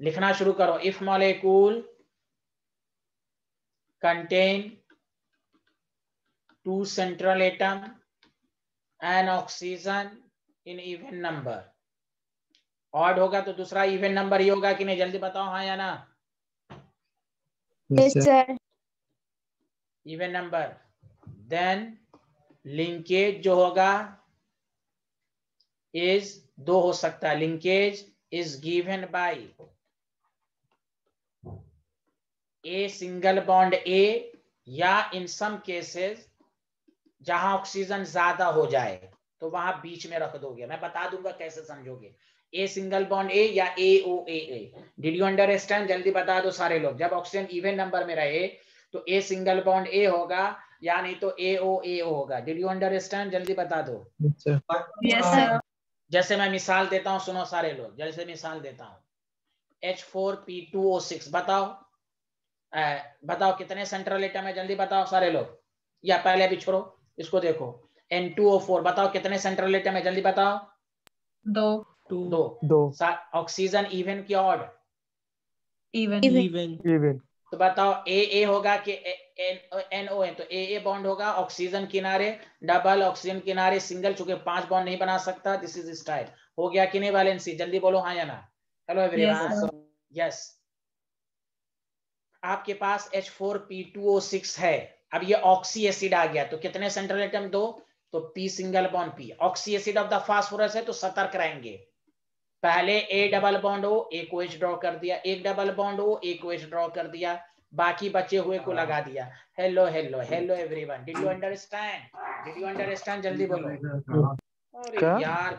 लिखना शुरू करो। If molecule contain two central atom and oxygen in even number odd होगा तो दूसरा इवन नंबर ही होगा कि नहीं? जल्दी बताओ हाँ या ना? इवन नंबर देन लिंकेज जो होगा इज़ दो हो सकता है linkage is given by A single bond A या इन सम केसेस जहाँ ऑक्सीजन ज़्यादा हो जाए तो वहाँ बीच में रख दोगे। मैं बता दूँगा कैसे समझोगे। ए सिंगल बॉन्ड ए या A O A A did you understand जल्दी बता दो सारे लोग। जब ऑक्सीजन इवन नंबर में रहे तो ए सिंगल बॉन्ड ए होगा या नहीं तो ए ओ ए होगा। डिड यू अंडरस्टैंड जल्दी बता दो। Yes, sir. जैसे मैं मिसाल देता हूँ सुनो सारे लोग जैसे मिसाल देता हूँ। H four P two O six बताओ। अ, बताओ कितने सेंट्रल एटम है जल्दी बताओ सारे लोग। या पहले अभी छोड़ो इसको देखो। एन टू ओ फोर बताओ कितने सेंट्रल एटम है जल्दी बताओ। दो। Two. दो। दो। ऑक्सीजन इवन की ऑड even Even. इवन तो बताओ ए ए होगा कि एन ओ एन तो ए ए बॉन्ड होगा ऑक्सीजन किनारे डबल ऑक्सीजन किनारे सिंगल चूँकि पाँच बॉन्ड नहीं बना सकता दिस इज़ स्टाइल हो गया कि नहीं वैलेंसी जल्दी बोलो हाँ या ना? Hello everyone. यस आपके पास H four P two O six है। अब ये ऑक्सी एसिड आ गया तो कितने सेंट्रल एटम दो। तो P single bond P oxy acid of the phosphorus है तो सतर्क रहेंगे। पहले ए डबल बॉन्ड हो एक ड्रॉ कर दिया एक डबल बॉन्ड हो एक ड्रॉ कर दिया। बाकी बचे हुए को लगा दिया। Hello hello hello everyone did you understand did you understand जल्दी बोलो। अरे यार।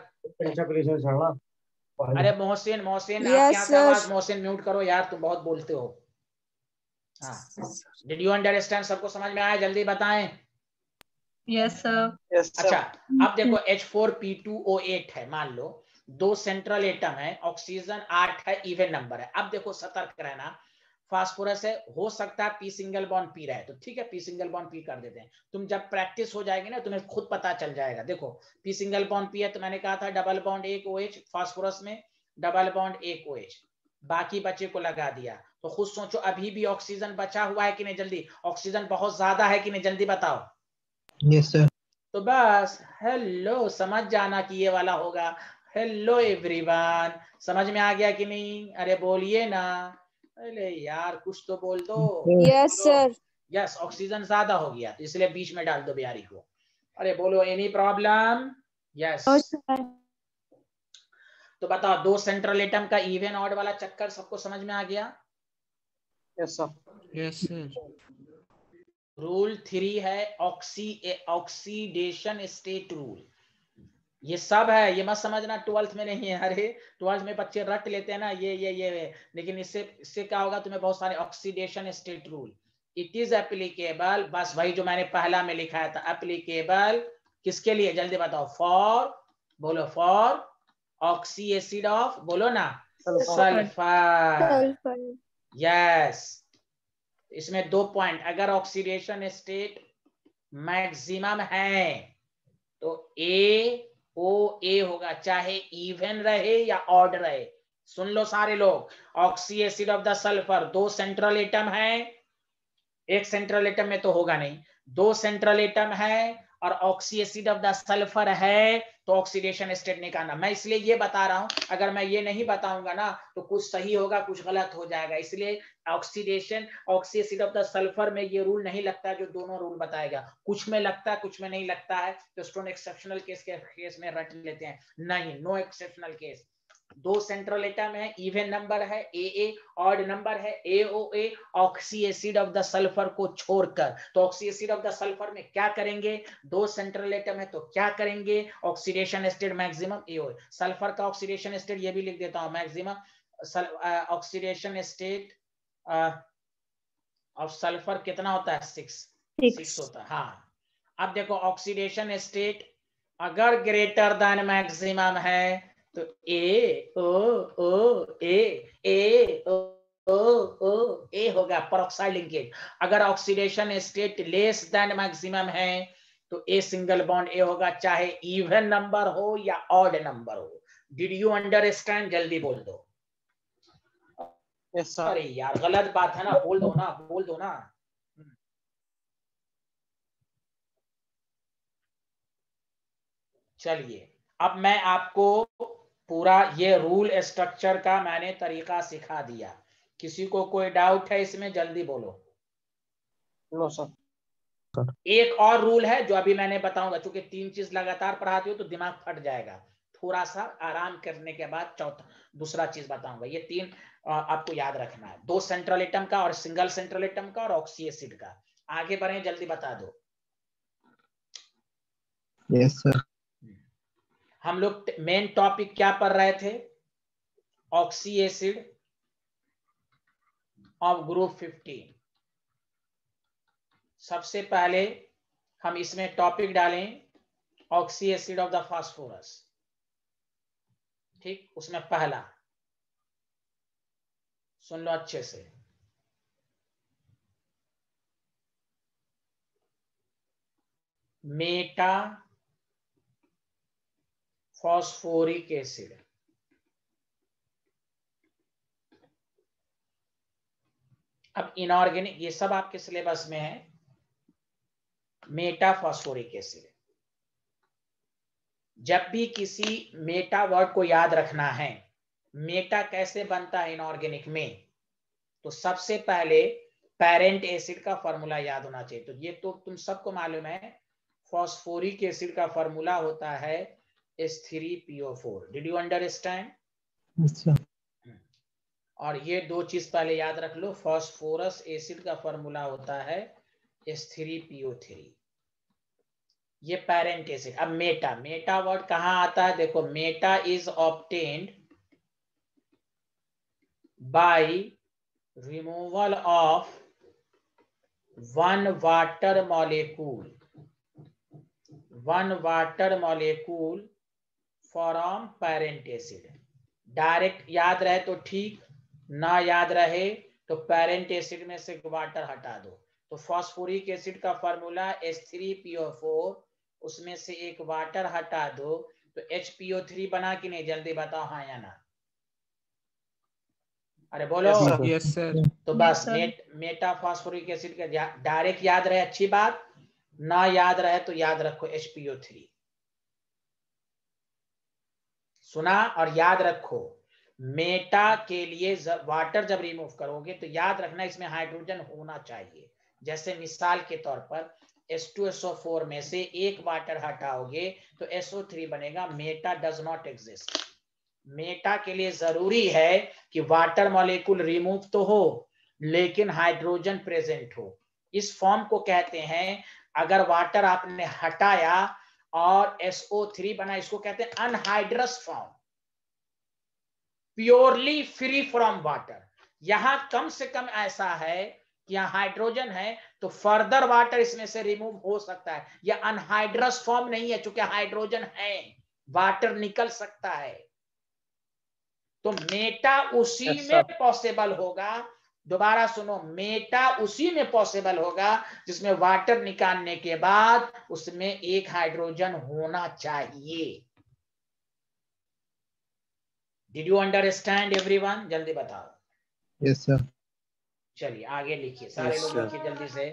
अरे मोहसिन मोहसिन Yes, आवाज़? मोहसिन म्यूट करो यार तुम बहुत बोलते हो। हाँ। डिड यू अंडरस्टैंड सबको समझ में आया? जल्दी बताएँ। Yes, sir. Yes, sir. अच्छा अब देखो H4P2O8 है मान लो। दो सेंट्रल एटम है ऑक्सीजन आठ है इवन नंबर है। अब देखो सतर्क रहना। फास्फोरस है हो सकता है पी सिंगल बॉन्ड पी रहे। तो ठीक है पी सिंगल बॉन्ड पी कर देते हैं। तुम जब प्रैक्टिस हो जाएगी ना तुम्हें खुद पता चल जाएगा। देखो पी सिंगल बॉन्ड पी है तो मैंने कहा था डबल बॉन्ड एक ओ एच फास्फोरस में डबल बॉन्ड एक ओ एच बाकी बचे को लगा दिया। तो खुद सोचो अभी भी ऑक्सीजन बचा हुआ है कि नहीं? जल्दी। ऑक्सीजन बहुत ज़्यादा है कि नहीं? जल्दी बताओ। Yes, sir. तो बस हेलो समझ जाना कि ये वाला होगा। हेलो एवरीवन समझ में आ गया कि नहीं? अरे बोलिए ना। अरे यार कुछ तो बोल दो। Yes sir. यस ऑक्सीजन ज़्यादा हो गया तो इसलिए बीच में डाल दो बिहारी को। अरे बोलो एनी प्रॉब्लम यस तो बताओ दो सेंट्रल एटम का इवन ऑड वाला चक्कर सबको समझ में आ गया? Yes, sir. Yes, sir. Rule three है ऑक्सी ऑक्सीडेशन स्टेट रूल ये सब है ये मत समझना ट्वेल्थ में नहीं है। अरे ट्वेल्थ में बच्चे रट लेते हैं ना ये ये ये। लेकिन इससे इससे क्या होगा तुम्हें बहुत सारे oxidation state rule it is applicable बस वही जो मैंने पहला में लिखा था एप्लीकेबल किसके लिए? जल्दी बताओ। फॉर बोलो फॉर ऑक्सी एसिड ऑफ़ बोलो ना। सल्फ़र यस इसमें दो पॉइंट अगर ऑक्सीडेशन स्टेट मैक्सिमम है तो ए ओ ए होगा, चाहे इवन रहे या ऑड रहे। सुन लो सारे लोग oxy acid of the sulphur दो सेंट्रल एटम है, एक सेंट्रल एटम में तो होगा नहीं। दो सेंट्रल एटम है और oxy acid of the sulphur है तो ऑक्सीडेशन स्टेट निकालना। मैं इसलिए ये बता रहा हूँ, अगर मैं ये नहीं बताऊँगा ना तो कुछ सही होगा, कुछ गलत हो जाएगा। इसलिए oxidation oxide of the sulphur में ये रूल नहीं लगता जो दोनों रूल बताएगा कुछ में लगता है कुछ में नहीं लगता है तो स्टोन एक्सेप्शनल केस के केस में रट लेते हैं। नहीं नो एक्सेप्शनल केस दो सेंट्रल एटम है इवन नंबर है ए ए ऑड नंबर है A O A oxy acid of the sulphur को छोड़कर। तो oxy acid of the sulphur में क्या करेंगे? दो सेंट्रल एटम है तो क्या करेंगे? Oxidation state maximum A O sulphur का ऑक्सीडेशन स्टेट ये भी लिख देता हूँ maximum oxidation state of sulphur कितना होता है? सिक्स सिक्स होता है हाँ। अब देखो ऑक्सीडेशन स्टेट अगर ग्रेटर देन मैक्सिमम है तो ए ओ O A A O O O A होगा परऑक्साइड लिंकेज अगर oxidation state less than maximum है तो ए सिंगल बॉन्ड ए होगा चाहे इवन नंबर हो या ऑड नंबर हो. डिड यू अंडरस्टैंड जल्दी बोल दो। Yes, अरे यार गलत बात है ना बोल दो ना बोल दो ना। चलिए अब मैं आपको पूरा ये रूल स्ट्रक्चर का मैंने तरीका सिखा दिया। किसी को कोई डाउट है इसमें जल्दी बोलो। No, sir. एक और रूल है जो अभी मैंने बताऊँगा क्योंकि तीन चीज़ लगातार पढ़ाती हो तो दिमाग फट जाएगा। थोड़ा सा आराम करने के बाद चौथा दूसरा चीज़ बताऊँगा। ये तीन आपको याद रखना है। दो सेंट्रल एटम का और सिंगल सेंट्रल एटम का और ऑक्सी एसिड का। आगे बढ़े जल्दी बता दो। Yes Yes, sir. हम लोग मेन टॉपिक क्या पढ़ रहे थे? ऑक्सी एसिड ऑफ़ ग्रुप 15 सबसे पहले हम इसमें टॉपिक डालें oxy acid of the phosphorus ठीक, उसमें पहला। सुन लो अच्छे से। Meta phosphoric acid. अब इनऑर्गेनिक ये सब आपके सिलेबस में है। मेटा फॉस्फोरिक एसिड जब भी किसी मेटा वर्ड को याद रखना है मेटा कैसे बनता है इनऑर्गेनिक में? तो सबसे पहले पेरेंट एसिड का फॉर्मूला याद होना चाहिए। तो ये तो तुम सबको मालूम है, फॉस्फोरिक एसिड का फॉर्मूला होता है S3PO4 did you understand sir. और ये दो चीज़ पहले याद रख लो। फॉस्फोरस एसिड का फॉर्मूला होता है एस थ्री पीओ थ्री ये पेरेंट एसिड अब मेटा मेटा वर्ड कहाँ आता है? देखो meta is obtained by removal of one water molecule one water molecule from parent acid direct याद रहे तो ठीक ना याद रहे तो पेरेंट एसिड में से वाटर हटा दो। तो फॉस्फोरिक एसिड का फॉर्मूला H3PO4 उसमें से एक वाटर हटा दो। तो एच पीओ थ्री बना कि नहीं? जल्दी बताओ हाँ या ना। अरे बोलो। Yes, sir. तो बस मेट फॉस्फोरिक एसिड का डायरेक्ट याद रहे अच्छी बात। ना याद रहे तो याद रखो एच पीओ थ्री सुना और याद रखो, मेटा के लिए वाटर जब रिमूव करोगे तो याद रखना इसमें हाइड्रोजन होना चाहिए। जैसे मिसाल के तौर पर H2SO4 में से एक वाटर हटाओगे तो SO3 बनेगा, meta does not exist meta के लिए ज़रूरी है कि वाटर मॉलिक्यूल रिमूव तो हो, लेकिन हाइड्रोजन प्रेजेंट हो। इस फॉर्म को कहते हैं, अगर वाटर आपने हटाया और SO3 बना इसको कहते हैं anhydrous form purely free from water यहाँ कम से कम ऐसा है कि यहाँ हाइड्रोजन है तो फर्दर वाटर इसमें से रिमूव हो सकता है। यह अनहाइड्रस फॉर्म नहीं है चूँकि हाइड्रोजन है वाटर निकल सकता है। तो मेटा उसी में पॉसिबल होगा दोबारा सुनो मेटा उसी में पॉसिबल होगा जिसमें वाटर निकालने के बाद उसमें एक हाइड्रोजन होना चाहिए। डिड यू अंडरस्टैंड एवरीवन जल्दी बताओ। यस सर चलिए आगे लिखिए। सारे Yes, लोग लिखिए जल्दी से।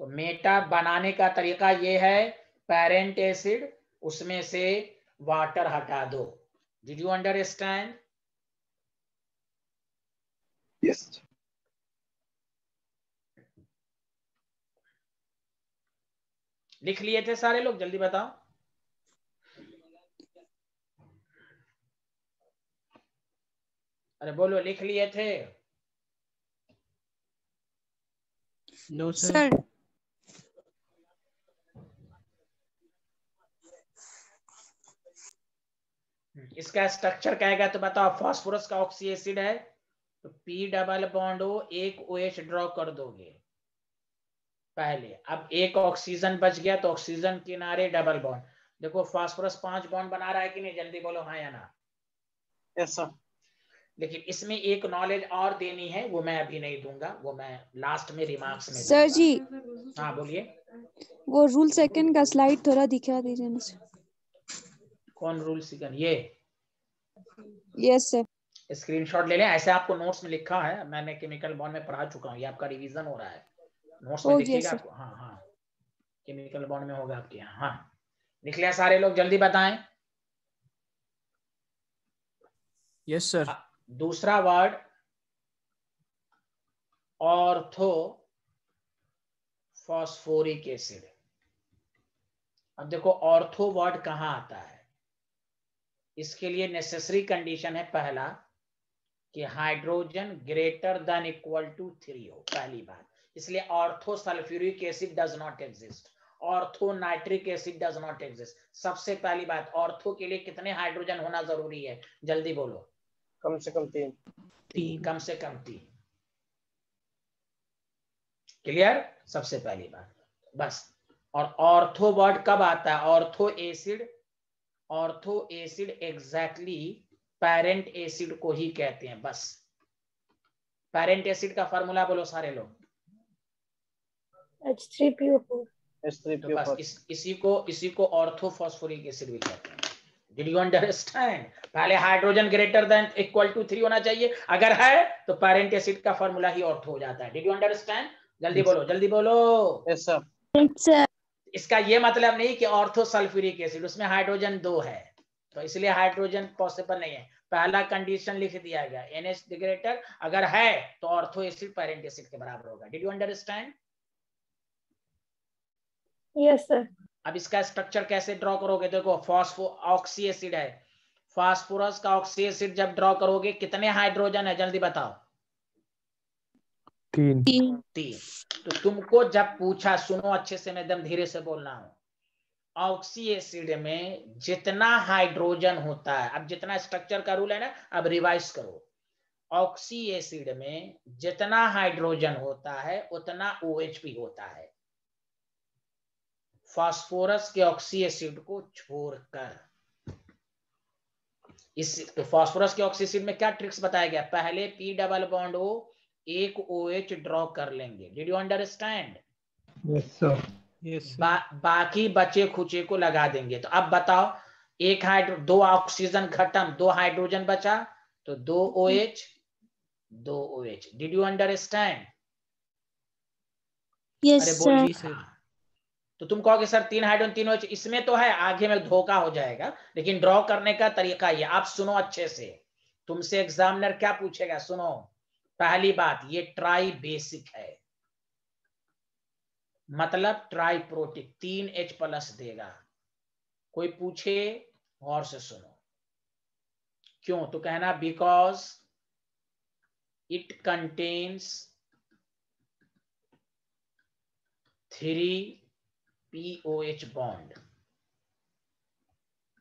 तो मेटा बनाने का तरीका ये है पेरेंट एसिड उसमें से वाटर हटा दो। डिड यू अंडरस्टैंड यस लिख लिए थे सारे लोग? जल्दी बताओ। अरे बोलो लिख लिए थे। No sir. सर। इसका स्ट्रक्चर कहेगा तो बताओ फास्फोरस का ऑक्सी एसिड है। तो पी डबल बॉन्ड ओ एक ओ एच ड्रॉ कर दोगे। पहले अब एक ऑक्सीजन बच गया तो ऑक्सीजन किनारे डबल बॉन्ड देखो फास्फोरस पाँच बॉन्ड बना रहा है कि नहीं? जल्दी बोलो हाँ या ना। यस सर लेकिन इसमें एक नॉलेज और देनी है वो मैं अभी नहीं दूँगा वो मैं लास्ट में रिमार्क्स में सर जी। हाँ बोलिए। वो रूल सेकंड का स्लाइड थोड़ा दिखा दीजिए मुझे। कौन रूल सिकन ये। यस सर स्क्रीनशॉट ले लें ऐसे आपको नोट्स में लिखा है मैंने केमिकल बॉन्ड में पढ़ा चुका हूँ ये आपका रिवीजन हो रहा है। नोट्स में Oh, देखिएगा आपको? हाँ हाँ। केमिकल बॉन्ड में होगा आपके यहाँ हाँ। लिख लिया सारे लोग जल्दी बताएँ। यस सर दूसरा वर्ड ऑर्थो फॉस्फोरिक एसिड अब देखो ऑर्थो वर्ड कहाँ आता है? इसके लिए नेसेसरी कंडीशन है पहला। कि hydrogen greater than equal to three हो पहली बात। इसलिए ortho sulphuric acid does not exist ortho nitric acid does not exist सबसे पहली बात ऑर्थो के लिए कितने हाइड्रोजन होना ज़रूरी है? जल्दी बोलो। कम से कम तीन। तीन। कम से कम तीन। क्लियर सबसे पहली बात। बस। और ऑर्थो वर्ड कब आता है? Ortho acid ortho acid exactly parent acid को ही कहते हैं बस। पेरेंट एसिड का फॉर्मूला बोलो सारे लोग। H3PO4. एस थ्री तो पी बस इस, इसी को इसी को ऑर्थोफॉस्फोरिक एसिड भी कहते हैं। डिड यू अंडरस्टैंड पहले hydrogen greater than equal to three होना चाहिए। अगर है तो पेरेंट एसिड का फॉर्मूला ही ऑर्थो हो जाता है। डिड यू अंडरस्टैंड जल्दी बोलो जल्दी बोलो। यस सर सर इसका ये मतलब नहीं कि ऑर्थो सल्फ्यूरिक एसिड उसमें हाइड्रोजन दो है। तो इसलिए हाइड्रोजन पॉसिबल नहीं है। पहला कंडीशन लिख दिया गया एनएच डिग्रेटर अगर है तो ऑर्थो एसिड पेरेंट एसिड के बराबर होगा। Did you understand Yes, sir. अब इसका स्ट्रक्चर कैसे ड्रॉ करोगे? देखो फॉस्फो ऑक्सी एसिड है। फास्फोरस का ऑक्सी एसिड जब ड्रॉ करोगे कितने हाइड्रोजन है? जल्दी बताओ। तीन। तीन। तो तुमको जब पूछा सुनो अच्छे से मैं एकदम धीरे से बोल रहा हूँ। ऑक्सी एसिड में जितना हाइड्रोजन होता है अब जितना स्ट्रक्चर का रूल है ना अब रिवाइज करो। ऑक्सी एसिड में जितना हाइड्रोजन होता है उतना OH भी होता है। फास्फोरस के ऑक्सी एसिड को छोड़कर। इस तो फास्फोरस के ऑक्सी एसिड में क्या ट्रिक्स बताया गया? पहले पी डबल बॉन्ड हो एक OH ड्रॉ कर लेंगे। Did you understand Yes, sir. Yes, बा, बाकी बचे खुचे को लगा देंगे। तो अब बताओ एक हाइड्रो दो ऑक्सीजन खत्म दो हाइड्रोजन बचा तो दो OH दो OH डिड यू अंडरस्टैंड अरे सर सर। तो तुम कहोगे सर तीन हाइड्रोजन तीन OH इसमें तो है आगे में धोखा हो जाएगा लेकिन ड्रॉ करने का तरीका ये आप सुनो अच्छे से। तुमसे एग्जामिनर क्या पूछेगा सुनो। पहली बात ये ट्राई बेसिक है। मतलब ट्राई प्रोटिक तीन एच प्लस देगा। कोई पूछे और से सुनो। क्यों? तो कहना because it contains three POH bond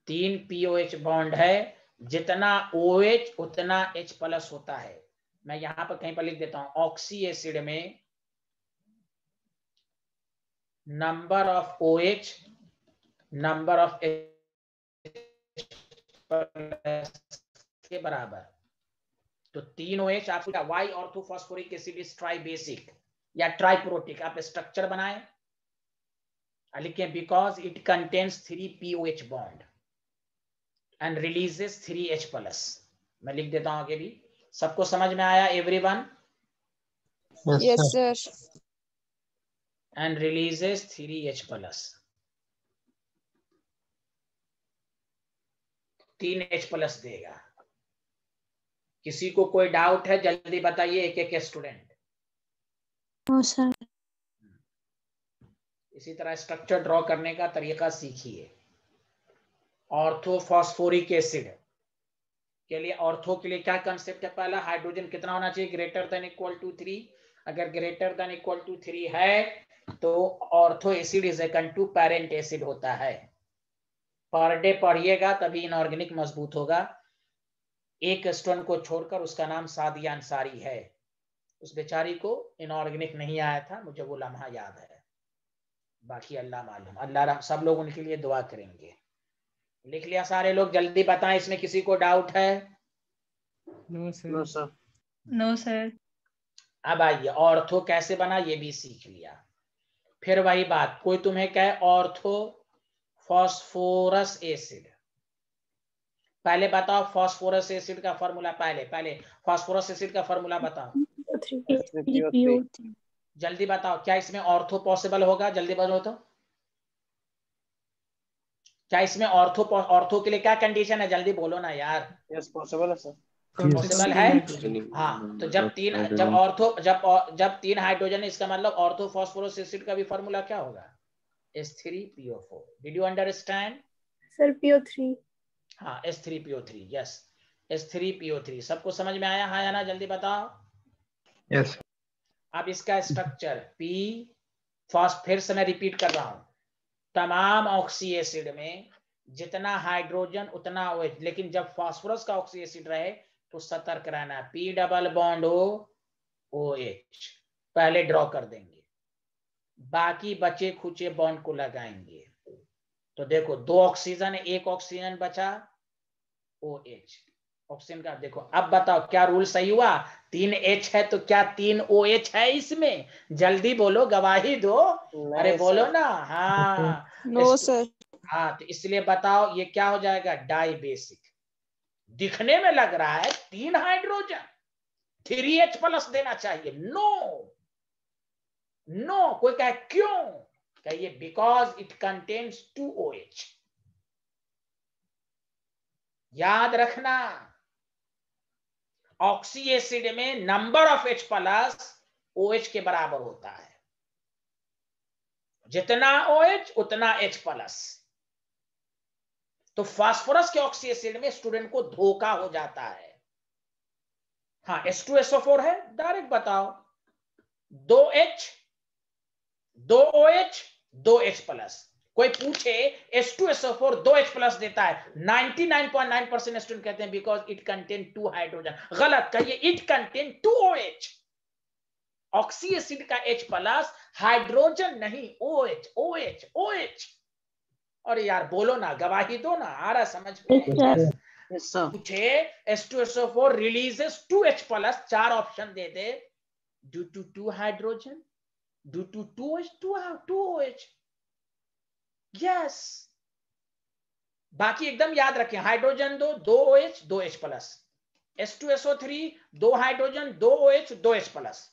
तीन पीओएच बॉन्ड है, जितना ओ OH उतना H प्लस होता है। मैं यहाँ पर कहीं पर लिख देता हूँ ऑक्सी एसिड में number of OH number of के बराबर। तो तीन OH आपका why orthophosphoric acid is tribasic या ट्राइप्रोटिक आप स्ट्रक्चर बनाए। लिखे because it contains three POH bond and releases three H plus मैं लिख देता हूँ आगे भी। सबको समझ में आया everyone yes sir and releases 3H plus. तीन एच प्लस देगा। किसी को कोई डाउट है जल्दी बताइए एक एक स्टूडेंट सर इसी तरह स्ट्रक्चर ड्रॉ करने का तरीका सीखिए। ऑर्थोफॉस्फोरिक एसिड के लिए ऑर्थो के लिए क्या कंसेप्ट है? पहला हाइड्रोजन कितना होना चाहिए? Greater than equal to three अगर greater than equal to three है तो ortho acid is equal to parent acid होता है। पर डे पढ़िएगा तभी इनऑर्गेनिक मज़बूत होगा। एक स्टोन को छोड़कर उसका नाम सादिया अंसारी है। उस बेचारी को इनऑर्गेनिक नहीं आया था मुझे वो लम्हा याद है। बाकी अल्लाह मालूम। अल्लाह सब लोग उनके लिए दुआ करेंगे। लिख लिया सारे लोग जल्दी बताएँ इसमें किसी को डाउट है. No, sir. No, sir. अब आइए ऑर्थो कैसे बना ये भी सीख लिया। फिर वही बात, कोई तुम्हें कहे ऑर्थो फॉस्फोरस एसिड। पहले बताओ फॉस्फोरस एसिड का फॉर्मूला, पहले पहले, फॉस्फोरस एसिड का फॉर्मूला बताओ। जल्दी बताओ, क्या इसमें ऑर्थो पॉसिबल होगा? जल्दी बोलो तो। क्या इसमें ऑर्थो ऑर्थो के लिए क्या कंडीशन है? जल्दी बोलो ना यार। यस पॉसिबल है, sir. पॉसिबल है हाँ तो जब तीन जब ऑर्थो जब जब तीन हाइड्रोजन इसका मतलब ऑर्थो फॉस्फोरस एसिड का भी फॉर्मूला क्या होगा? S3PO4 did you understand sir PO3 हाँ S3PO3 यस S3PO3 सबको समझ में आया? हाँ या ना? जल्दी बताओ। Yes. अब इसका स्ट्रक्चर पी फॉस्फ फिर से मैं रिपीट कर रहा हूँ। तमाम ऑक्सी एसिड में जितना हाइड्रोजन उतना OH लेकिन जब फास्फोरस का ऑक्सी एसिड रहे तो सतर्क रहना पी डबल बॉन्ड हो ओ एच पहले ड्रॉ कर देंगे। बाकी बचे खुचे बॉन्ड को लगाएँगे। तो देखो दो ऑक्सीजन है, एक ऑक्सीजन बचा ओ एच ऑक्सीजन का देखो अब बताओ क्या रूल सही हुआ? तीन एच है तो क्या तीन ओ एच है इसमें? जल्दी बोलो गवाही दो। अरे बोलो ना। हाँ। नो सर हाँ तो इसलिए बताओ ये क्या हो जाएगा? डाई बेसिक दिखने में लग रहा है तीन हाइड्रोजन, थ्री एच प्लस देना चाहिए। नो नो कोई कहे, क्यों? कहिए because it contains two O H याद रखना ऑक्सी एसिड में number of H plus O H के बराबर होता है। जितना ओ एच उतना एच प्लस तो फास्फोरस के ऑक्सी एसिड में स्टूडेंट को धोखा हो जाता है। हाँ एस टू एसओ फोर है, डायरेक्ट बताओ। दो एच दो ओ एच दो एच प्लस कोई पूछे एस टू एस फोर दो एच प्लस देता है। 99.9 परसेंट स्टूडेंट कहते हैं because it contain two hydrogen गलत, कहिए it contain two O H oxy acid का एच प्लस हाइड्रोजन नहीं O H O H O H और यार बोलो ना गवाही दो ना आ रहा समझ में? Yes, sir. पूछे H2SO4 releases 2H plus चार ऑप्शन दे दे। Due to two hydrogen due to 2H 2 2OH yes बाकी एकदम याद रखें हाइड्रोजन दो दो OH दो H प्लस H2SO3 दो हाइड्रोजन दो OH दो H प्लस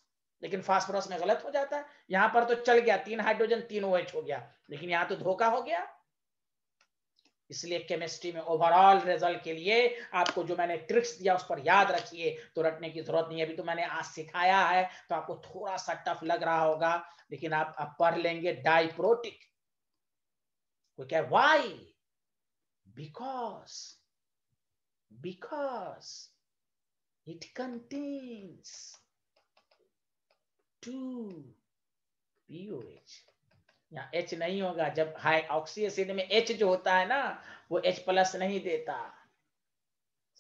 लेकिन फास्फोरस में गलत हो जाता है। यहाँ पर तो चल गया तीन हाइड्रोजन तीन ओ एच हो गया। लेकिन यहाँ तो धोखा हो गया। इसलिए केमिस्ट्री में ओवरऑल रिज़ल्ट के लिए आपको जो मैंने ट्रिक्स दिया उस पर याद रखिए। तो रटने की ज़रूरत नहीं है। अभी तो मैंने आज सिखाया है तो आपको थोड़ा सा टफ लग रहा होगा, लेकिन आप अब पढ़ लेंगे डाइप्रोटिक कोई क्या why because because it contains two POH यहाँ एच नहीं होगा। जब हाई ऑक्सी एसिड में एच जो होता है ना वो एच प्लस नहीं देता।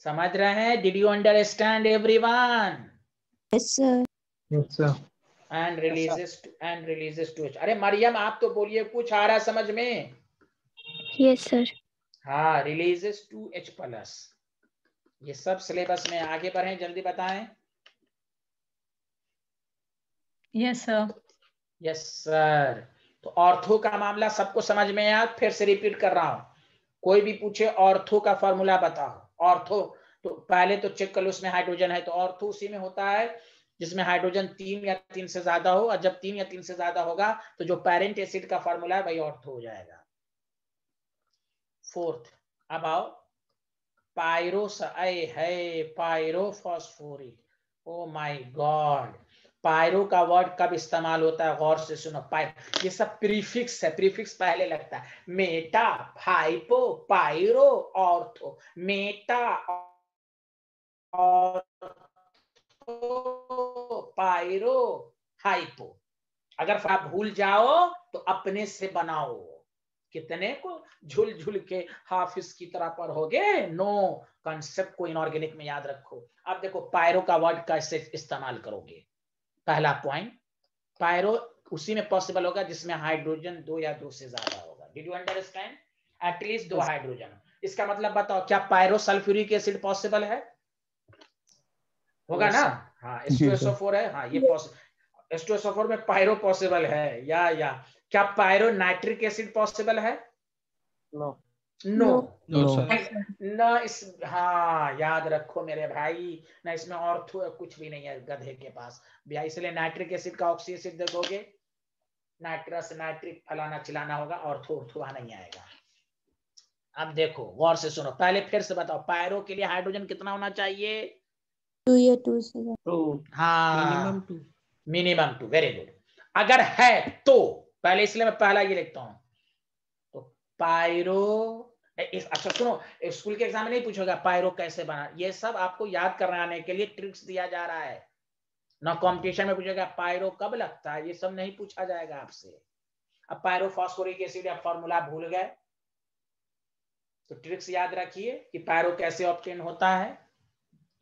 समझ रहे हैं? Did you understand everyone yes sir. And releases and releases two H अरे मरियम आप तो बोलिए कुछ आ रहा है समझ में? Yes sir. हाँ रिलीजेस टू एच प्लस ये सब सिलेबस में आगे बढ़े जल्दी बताएँ। Yes, sir. यस सर तो ऑर्थो का मामला सबको समझ में आया, फिर से रिपीट कर रहा हूँ। कोई भी पूछे ऑर्थो का फॉर्मूला बताओ। ऑर्थो तो पहले तो चेक कर लो, उसमें हाइड्रोजन है तो ऑर्थो उसी में होता है, जिसमें हाइड्रोजन तीन या तीन से ज़्यादा हो, और जब तीन या तीन से ज़्यादा होगा तो जो पेरेंट एसिड का फॉर्मूला है, वही ऑर्थो हो जाएगा। फोर्थ अब आओ। पायरो है pyrophosphoric oh my god pyro का वर्ड कब इस्तेमाल होता है? गौर से सुनो, पाय। ये सब प्रीफिक्स है, प्रीफिक्स पहले लगता है। Meta hypo pyro ortho meta ortho pyro, hypo. अगर आप भूल जाओ तो अपने से बनाओ। कितने को झुल झुल के हाफिज की तरह पढ़ोगे? नो। कॉन्सेप्ट को इनऑर्गेनिक में याद रखो। अब देखो, पायरो का वर्ड कैसे इस्तेमाल करोगे? पहला पॉइंट पायरो उसी में पॉसिबल होगा जिसमें हाइड्रोजन दो या दो से ज़्यादा होगा। Did you understand at least दो हाइड्रोजन इसका मतलब बताओ क्या पायरो सल्फ्यूरिक एसिड पॉसिबल है? होगा ना? हाँ H2SO4 है? हाँ ये H2SO4 में पायरो पॉसिबल है या या। क्या पायरो नाइट्रिक एसिड पॉसिबल है? No No, No. sir. न इस हाँ याद रखो मेरे भाई ना इसमें और कुछ भी नहीं है गधे के पास भैया इसलिए नाइट्रिक एसिड का ऑक्सी एसिड देखोगे नाइट्रस नाइट्रिक फलाना चिलाना होगा और थो थोड़ा नहीं आएगा अब देखो गौर से सुनो पहले फिर से बताओ पायरो के लिए हाइड्रोजन कितना होना चाहिए two या two से Two. हाँ Minimum two. Minimum two very good अगर है तो पहले इसलिए मैं पहला ये लिखता हूँ तो पायरो इस, अच्छा सुनो स्कूल के एग्ज़ाम में नहीं पूछेगा पायरो कैसे बना ये सब आपको याद कराने के लिए ट्रिक्स दिया जा रहा है। ना कंपटीशन में पूछेगा पायरो कब लगता है ये सब नहीं पूछा जाएगा आपसे। अब पायरो फॉस्फोरिक एसिड या फॉर्मूला भूल गए। तो ट्रिक्स याद रखिए कि पायरो कैसे ऑप्टेन होता है।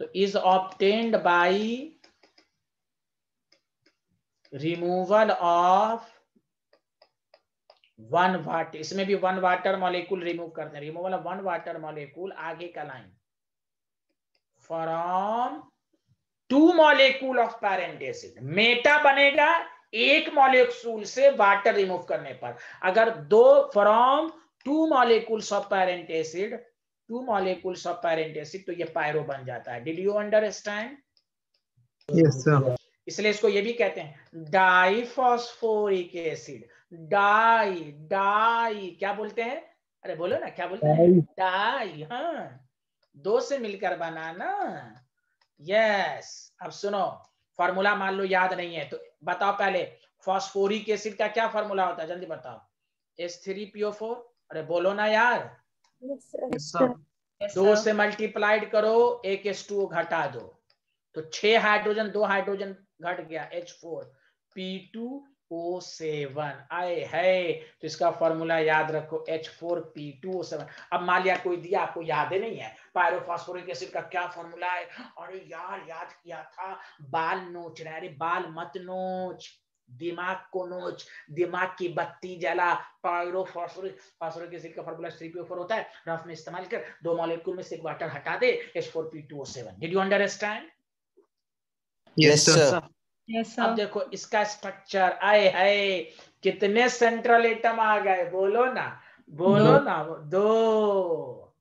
तो is obtained by removal of one water इसमें भी वन वाटर मॉलिक्यूल रिमूव करते हैं। Removal of one water molecule आगे का line from two molecule of parent acid meta बनेगा एक मॉलिक्यूल से वाटर रिमूव करने पर। अगर दो from two molecules of parent acid two molecules of parent acid तो ये पायरो बन जाता है। Did you understand. इसलिए इसको ये भी कहते हैं। डाइफॉस्फोरिक एसिड डाई डाई क्या बोलते हैं? अरे बोलो ना क्या बोलते हैं? डाई। हाँ। दो से मिलकर बनाना। यस अब सुनो फॉर्मूला मान लो याद नहीं है तो बताओ पहले फॉस्फोरिक एसिड का क्या फॉर्मूला होता है? जल्दी बताओ। एस थ्री पीओ फोर अरे बोलो ना यार। Yes, sir. Yes, दो sir. से मल्टीप्लाइड करो एक एस टू घटा दो। तो छह हाइड्रोजन दो हाइड्रोजन घट गया H four P two O seven आए है। तो इसका फॉर्मूला याद रखो H four P two O seven अब मान लिया कोई दिया आपको याद ही नहीं है। पायरोफॉस्फोरिक एसिड का क्या फॉर्मूला है? अरे यार याद किया था। बाल नोच रहे अरे बाल मत नोच। दिमाग को नोच। दिमाग की बत्ती जला। पायरोफॉस्फोरिक फास्फोरिक एसिड का फॉर्मूला 3PO4 होता है। रफ में इस्तेमाल कर दो मॉलिक्यूल में से एक वाटर हटा दे H4P2O7 did you understand Yes, sir. अब देखो इसका स्ट्रक्चर आए है कितने सेंट्रल एटम आ गए बोलो ना बोलो दो। ना दो।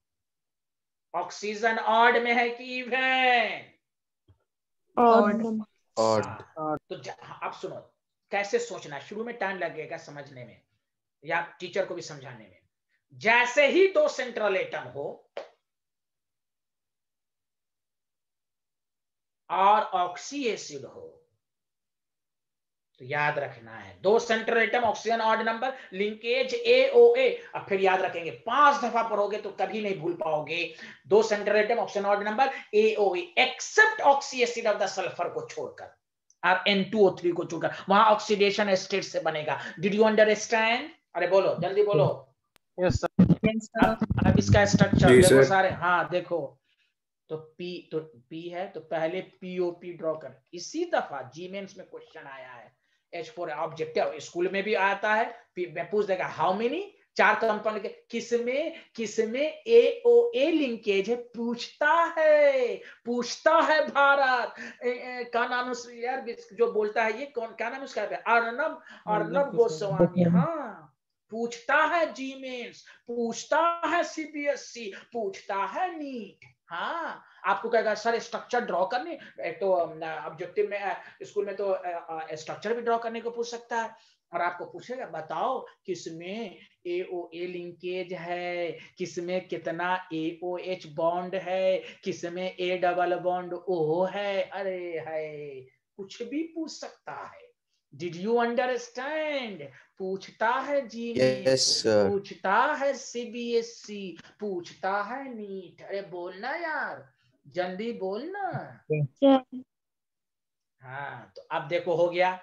ऑक्सीजन ऑड में है कि इवन हाँ, तो हाँ, सुनो कैसे सोचना? शुरू में टाइम लगेगा समझने में या टीचर को भी समझाने में। जैसे ही दो सेंट्रल एटम हो और ऑक्सी एसिड हो तो याद रखना है। दो central atom oxygen odd number linkage A O A अब फिर याद रखेंगे पाँच दफ़ा पढ़ोगे तो कभी नहीं भूल पाओगे। दो central atom oxygen odd number A O A except oxy acid of the sulphur को छोड़कर और N2O3 को छोड़कर वहाँ ऑक्सीडेशन स्टेट से बनेगा। डिड यू अंडरस्टैंड अरे बोलो जल्दी बोलो। Yes, sir. Yes. अब अब इसका स्ट्रक्चर देखो सारे। हाँ देखो। तो P तो P है तो पहले पीओपी ड्रॉ कर। इसी दफ़ा जी मेंस में क्वेश्चन आया है। H4 ऑब्जेक्टिव स्कूल में भी आता है मैं पूछ देगा हाउ मेनी चार कंपाउंड के किसमें किसमें ए ओ ए लिंकेज है? पूछता है पूछता है भारत। ए, ए, का नाम यार जो बोलता है ये कौन क्या नाम उसका? अर्नब अर्नब गोस्वामी हाँ। पूछता है जी पूछता है सीबीएसई पूछता है नीट हाँ आपको कहेगा, सर स्ट्रक्चर ड्रॉ करने तो ऑब्जेक्टिव में स्कूल में तो स्ट्रक्चर भी ड्रॉ करने को पूछ सकता है। और आपको पूछेगा, बताओ, किसमें ए ओ ए लिंकेज है? किसमें कितना ए ओ एच बॉन्ड है? किसमें ए डबल बॉन्ड ओ है? अरे है कुछ भी पूछ सकता है। डिड यू अंडरस्टैंड पूछता है जी Yes, sir. पूछता है सीबीएसई पूछता है नीट। अरे बोलना यार जल्दी बोलना yes, हाँ तो अब देखो हो गया।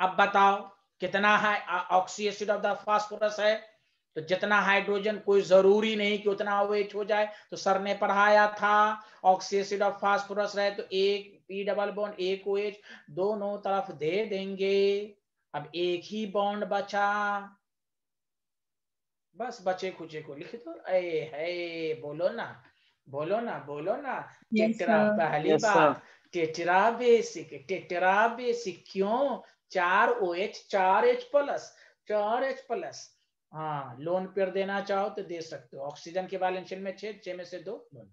अब बताओ कितना है? Oxy acid of the phosphorus है? तो जितना हाइड्रोजन कोई ज़रूरी नहीं कि उतना OH हो जाए तो सर ने पढ़ाया था। ऑक्सी एसिड ऑफ़ फास्फोरस है तो एक पी डबल बॉन्ड एक OH दोनों तरफ़ दे देंगे। अब एक ही बॉन्ड बचा। बस बचे खुचे को लिख दो। ए है बोलो ना बोलो ना बोलो ना। Yes, टेट्रा पहली Yes, बार sir. Tetra basic tetra basic क्यों? चार ओ एच चार एच प्लस चार एच प्लस हाँ लोन पेयर देना चाहो तो दे सकते हो। ऑक्सीजन के बैलेंशन में छह छह में से दो लोन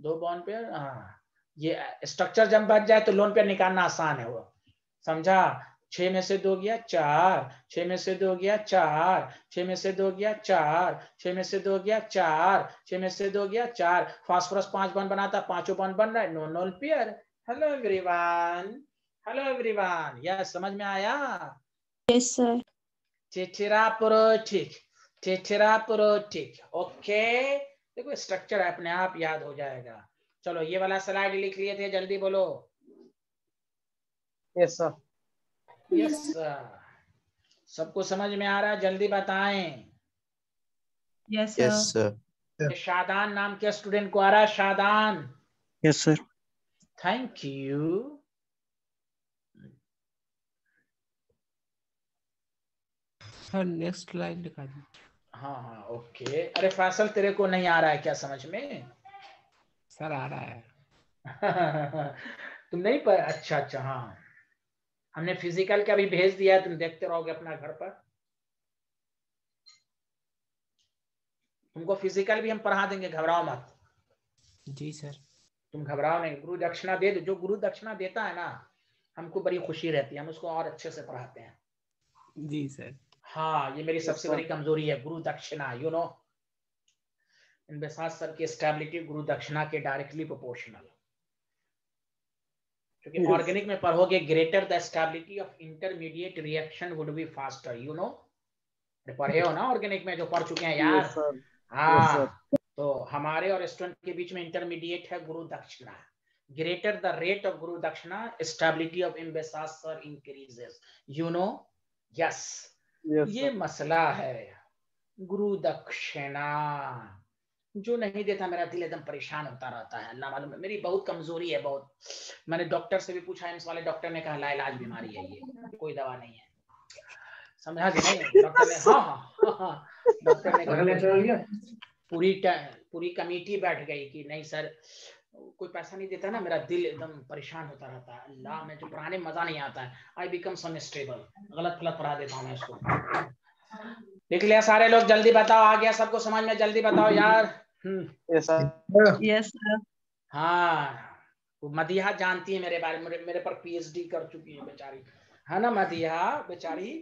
दो बॉन्ड पेयर हाँ। ये स्ट्रक्चर जब बच जाए तो लोन पेयर निकालना आसान है वो। समझा? छह में से दो गया, चार। छह में से दो गया, चार। छह में से दो गया, चार। छह में से दो गया, चार। छह में से दो गया, चार। फास्फोरस पाँच बॉन्ड बनाता, पाँचों बॉन्ड बन रहा है। No known pair hello everyone hello everyone यह समझ में आया? Yes, sir tetraprotic tetraprotic okay देखो स्ट्रक्चर अपने आप याद हो जाएगा। चलो ये वाला स्लाइड लिख लिए थे जल्दी बोलो। Yes, sir. यस सबको समझ में आ रहा है? जल्दी बताएँ. Yes, sir. शादान नाम के स्टूडेंट को आ रहा है? Shadan. Yes sir thank you sir next line दिखा दी। हाँ हाँ ओके अरे फैसल तेरे को नहीं आ रहा है क्या समझ में? सर आ रहा है। तुम नहीं पर अच्छा अच्छा हाँ। हमने फ़िज़िकल का भी भेज दिया है तुम देखते रहोगे अपना घर पर। तुमको फ़िज़िकल भी हम पढ़ा देंगे घबराओ मत। जी सर। तुम घबराओ नहीं गुरु दक्षिणा दे दो। जो गुरु दक्षिणा देता है ना हमको बड़ी खुशी रहती है हम उसको और अच्छे से पढ़ाते हैं। जी सर। हाँ ये मेरी सबसे बड़ी कमज़ोरी है गुरु दक्षिणा यू नो इन बेसाज सर की स्टेबिलिटी गुरु दक्षिणा के डायरेक्टली प्रोपोर्शनल क्योंकि ऑर्गेनिक में पढ़ोगे greater the stability of intermediate reaction would be faster you know पढ़े हो ना ऑर्गेनिक में जो पढ़ चुके हैं यार? Yes. हाँ तो हमारे और स्टूडेंट के बीच में इंटरमीडिएट है गुरु दक्षिणा. ग्रेटर द रेट ऑफ़ गुरु दक्षिणा स्टेबिलिटी ऑफ़ इम्बेसासर इंक्रीजेस यू नो ये मसला है। गुरु दक्षिणा। जो नहीं देता मेरा दिल एकदम परेशान होता रहता है अल्लाह मालूम है। मेरी बहुत कमज़ोरी है बहुत। मैंने डॉक्टर से भी पूछा एम्स वाले डॉक्टर ने कहा लाइलाज बीमारी है ये कोई दवा नहीं है। समझा कि नहीं? डॉक्टर ने हाँ हाँ हाँ डॉक्टर ने कहा पूरी पूरी कमेटी बैठ गई कि नहीं सर कोई पैसा नहीं देता ना मेरा दिल एकदम परेशान होता रहता है। अल्लाह में जो पढ़ाने मज़ा नहीं आता है। आई बिकम अनस्टेबल गलत गलत पढ़ा देता हूँ मैं उसको लिख लिया सारे लोग जल्दी बताओ आ गया सबको समझ में जल्दी बताओ यार। यस सर हाँ मदिया जानती है मेरे बारे में मेरे, मेरे पर पीएचडी कर चुकी है बेचारी। है ना मदिया बेचारी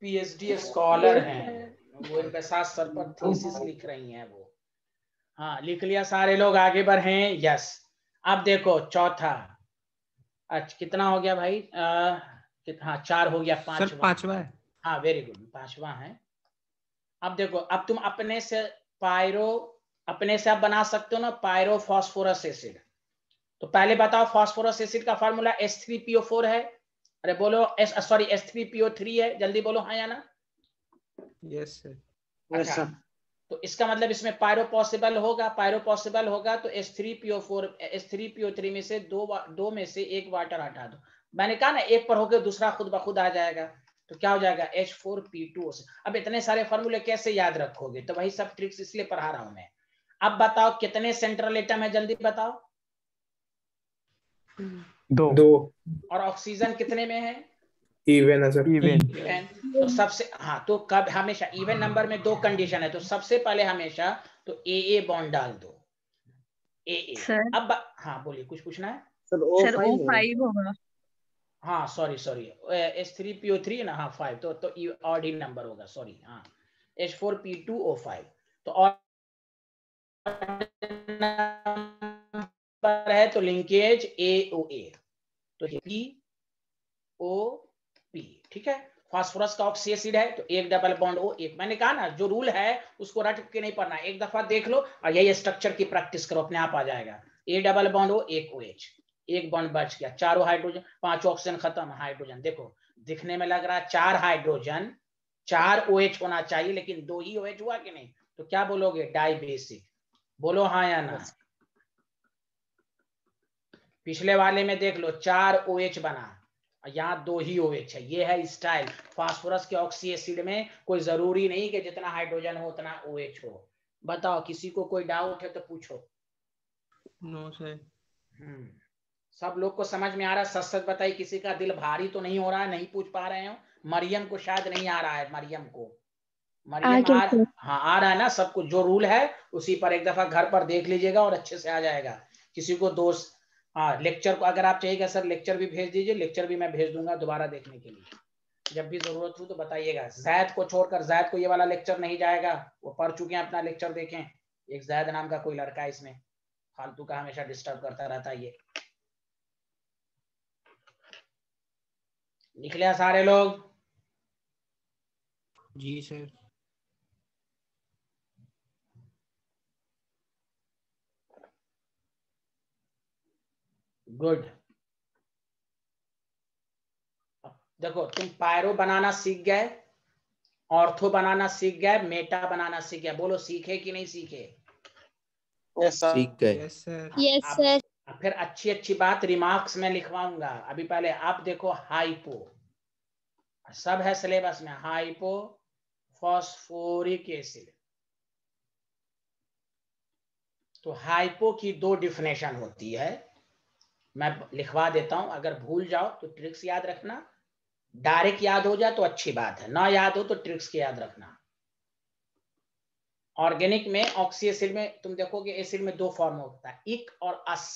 पीएचडी स्कॉलर हैं। वो इनके साथ सर पर थीसिस लिख रही हैं वो। हाँ लिख लिया सारे लोग आगे बढ़े यस अब देखो चौथा। अच्छा कितना हो गया भाई? आ, हाँ चार हो गया पांचवा। पांचवा है। हाँ वेरी गुड पांचवा है। अब देखो अब तुम अपने से पायरो अपने से आप बना सकते हो ना पायरो फॉस्फोरस एसिड। तो पहले बताओ फॉस्फोरस एसिड का formula H three PO four है? अरे बोलो H sorry H three PO three है। जल्दी बोलो हाँ या ना? यस सर अच्छा तो इसका मतलब इसमें पायरो पॉसिबल होगा पायरो पॉसिबल होगा तो H three PO four H three PO three में से दो दो में से एक वाटर हटा दो। मैंने कहा ना एक पर होकर दूसरा खुद ब खुद आ जाएगा तो क्या हो जाएगा? एच फोर पी टू अब इतने सारे फॉर्मूले कैसे याद रखोगे? तो वही सब ट्रिक्स इसलिए पढ़ा रहा हूँ मैं। अब बताओ कितने सेंट्रल एटम है जल्दी बताओ? दो। दो। और ऑक्सीजन कितने में है? इवन है सर इवन तो सबसे हाँ तो कब हमेशा इवन नंबर में दो कंडीशन है तो सबसे पहले हमेशा तो ए ए बॉन्ड डाल दो। ए ए सर अब हाँ बोलिए कुछ पूछना है? सर ओ फाइव होगा। हाँ sorry sorry H three P O three ना? हाँ फाइव तो तो ऑड ही नंबर होगा सॉरी हाँ। H four P two O five तो और है तो लिंकेज ए ओ ए तो पी ओ पी ठीक है? फास्फोरस का ऑक्सी एसिड है तो एक डबल बॉन्ड ओ एक मैंने कहा ना जो रूल है उसको रट के नहीं पढ़ना। एक दफ़ा देख लो और यही स्ट्रक्चर की प्रैक्टिस करो अपने आप आ जाएगा। ए डबल बॉन्ड ओ एक ओ एच एक बॉन्ड बच गया। चारों हाइड्रोजन पाँच ऑक्सीजन खत्म हाइड्रोजन देखो दिखने में लग रहा है चार हाइड्रोजन चार ओ OH होना चाहिए लेकिन दो ही ओ OH हुआ कि नहीं? तो क्या बोलोगे? डाई बेसिक बोलो हाँ या ना? पिछले वाले में देख लो चार ओ OH बना। यहाँ दो ही ओ OH है ये है स्टाइल फास्फोरस के ऑक्सी एसिड में कोई ज़रूरी नहीं कि जितना हाइड्रोजन हो उतना ओ OH हो। बताओ किसी को कोई डाउट है तो पूछो। No sir hmm. सब लोग को समझ में आ रहा है? सच सच बताइए किसी का दिल भारी तो नहीं हो रहा है? नहीं पूछ पा रहे हो? मरियम को शायद नहीं आ रहा है मरियम को। मरियम आ, हाँ आ रहा है ना? सब कुछ जो रूल है उसी पर एक दफ़ा घर पर देख लीजिएगा और अच्छे से आ जाएगा। किसी को दोस्त हाँ लेक्चर को अगर आप चाहिएगा सर लेक्चर भी भेज दीजिए लेक्चर भी मैं भेज दूँगा दोबारा देखने के लिए। जब भी ज़रूरत हो तो बताइएगा। जैद को छोड़कर जैद को ये वाला लेक्चर नहीं जाएगा। वो पढ़ चुके हैं अपना लेक्चर देखें। एक जैद नाम का कोई लड़का है इसमें। फालतू का हमेशा डिस्टर्ब करता रहता है ये। लिया सारे लोग। जी सर गुड देखो तुम पायरो बनाना सीख गए ऑर्थो बनाना सीख गए मेटा बनाना सीख गए। बोलो सीखे कि नहीं सीखे? सीख गए। यस सर फिर अच्छी अच्छी बात रिमार्क्स में लिखवाऊँगा। अभी पहले आप देखो हाइपो सब है सिलेबस में हाइपो फॉस्फोरिक एसिड तो हाइपो की दो डिफिनेशन होती है। मैं लिखवा देता हूँ अगर भूल जाओ तो ट्रिक्स याद रखना। डायरेक्ट याद हो जाए तो अच्छी बात है ना याद हो तो ट्रिक्स के याद रखना। ऑर्गेनिक में ऑक्सी एसिड में तुम देखोगे एसिड में दो फॉर्म होता है इक और अस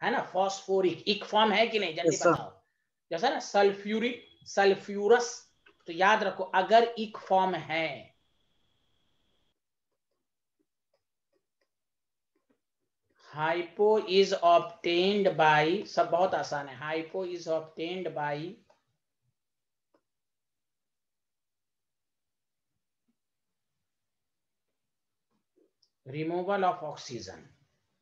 है ना फॉस्फोरिक इक फॉर्म है कि नहीं जल्दी बताओ। जैसा ना सल्फ्यूरिक सल्फ्यूरस तो याद रखो अगर इक फॉर्म है हाइपो इज़ ऑब्टेन्ड बाय सब बहुत आसान है। Hypo is obtained by removal of oxygen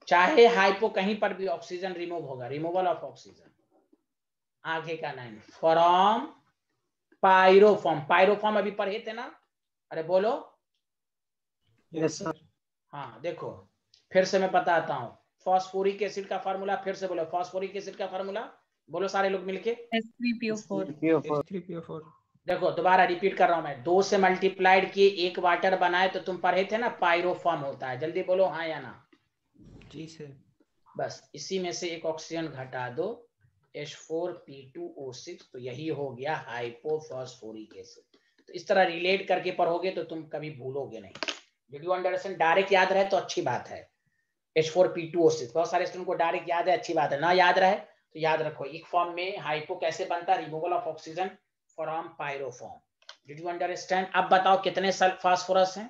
चाहे हाइपो कहीं पर भी ऑक्सीजन रिमूव होगा रिमूवल ऑफ़ ऑक्सीजन आगे का नाइन फ्रॉम पायरोफॉर्म पायरोफॉर्म अभी पढ़े थे ना? अरे बोलो। यस सर हाँ देखो। फिर से मैं बताता हूँ। फॉस्फोरिक एसिड का फार्मूला फिर से बोलो। फॉस्फोरिक एसिड का फार्मूला बोलो सारे लोग मिलके। H3PO4 H3PO4 देखो दोबारा रिपीट कर रहा हूँ मैं। दो से मल्टीप्लाइड किए एक वाटर बनाए तो तुम पढ़े थे ना पायरोफॉर्म होता है। जल्दी बोलो हाँ या ना। जी सर। बस इसी में से एक ऑक्सीजन घटा दो। H4P2O6 तो यही हो गया हाइपोफॉस्फोरिक एसिड तो इस तरह रिलेट करके पढ़ोगे तो तुम कभी भूलोगे नहीं। वीडियो अंडरस्टैंड डायरेक्ट याद रहे तो अच्छी बात है। H4P2O6 बहुत सारे स्टूडेंट को डायरेक्ट याद है, अच्छी बात है। ना याद रहे तो याद रखो, एक फॉर्म में हाइपो कैसे बनता है? Removal of oxygen from pyro form did you understand अब बताओ कितने फास्फोरस हैं?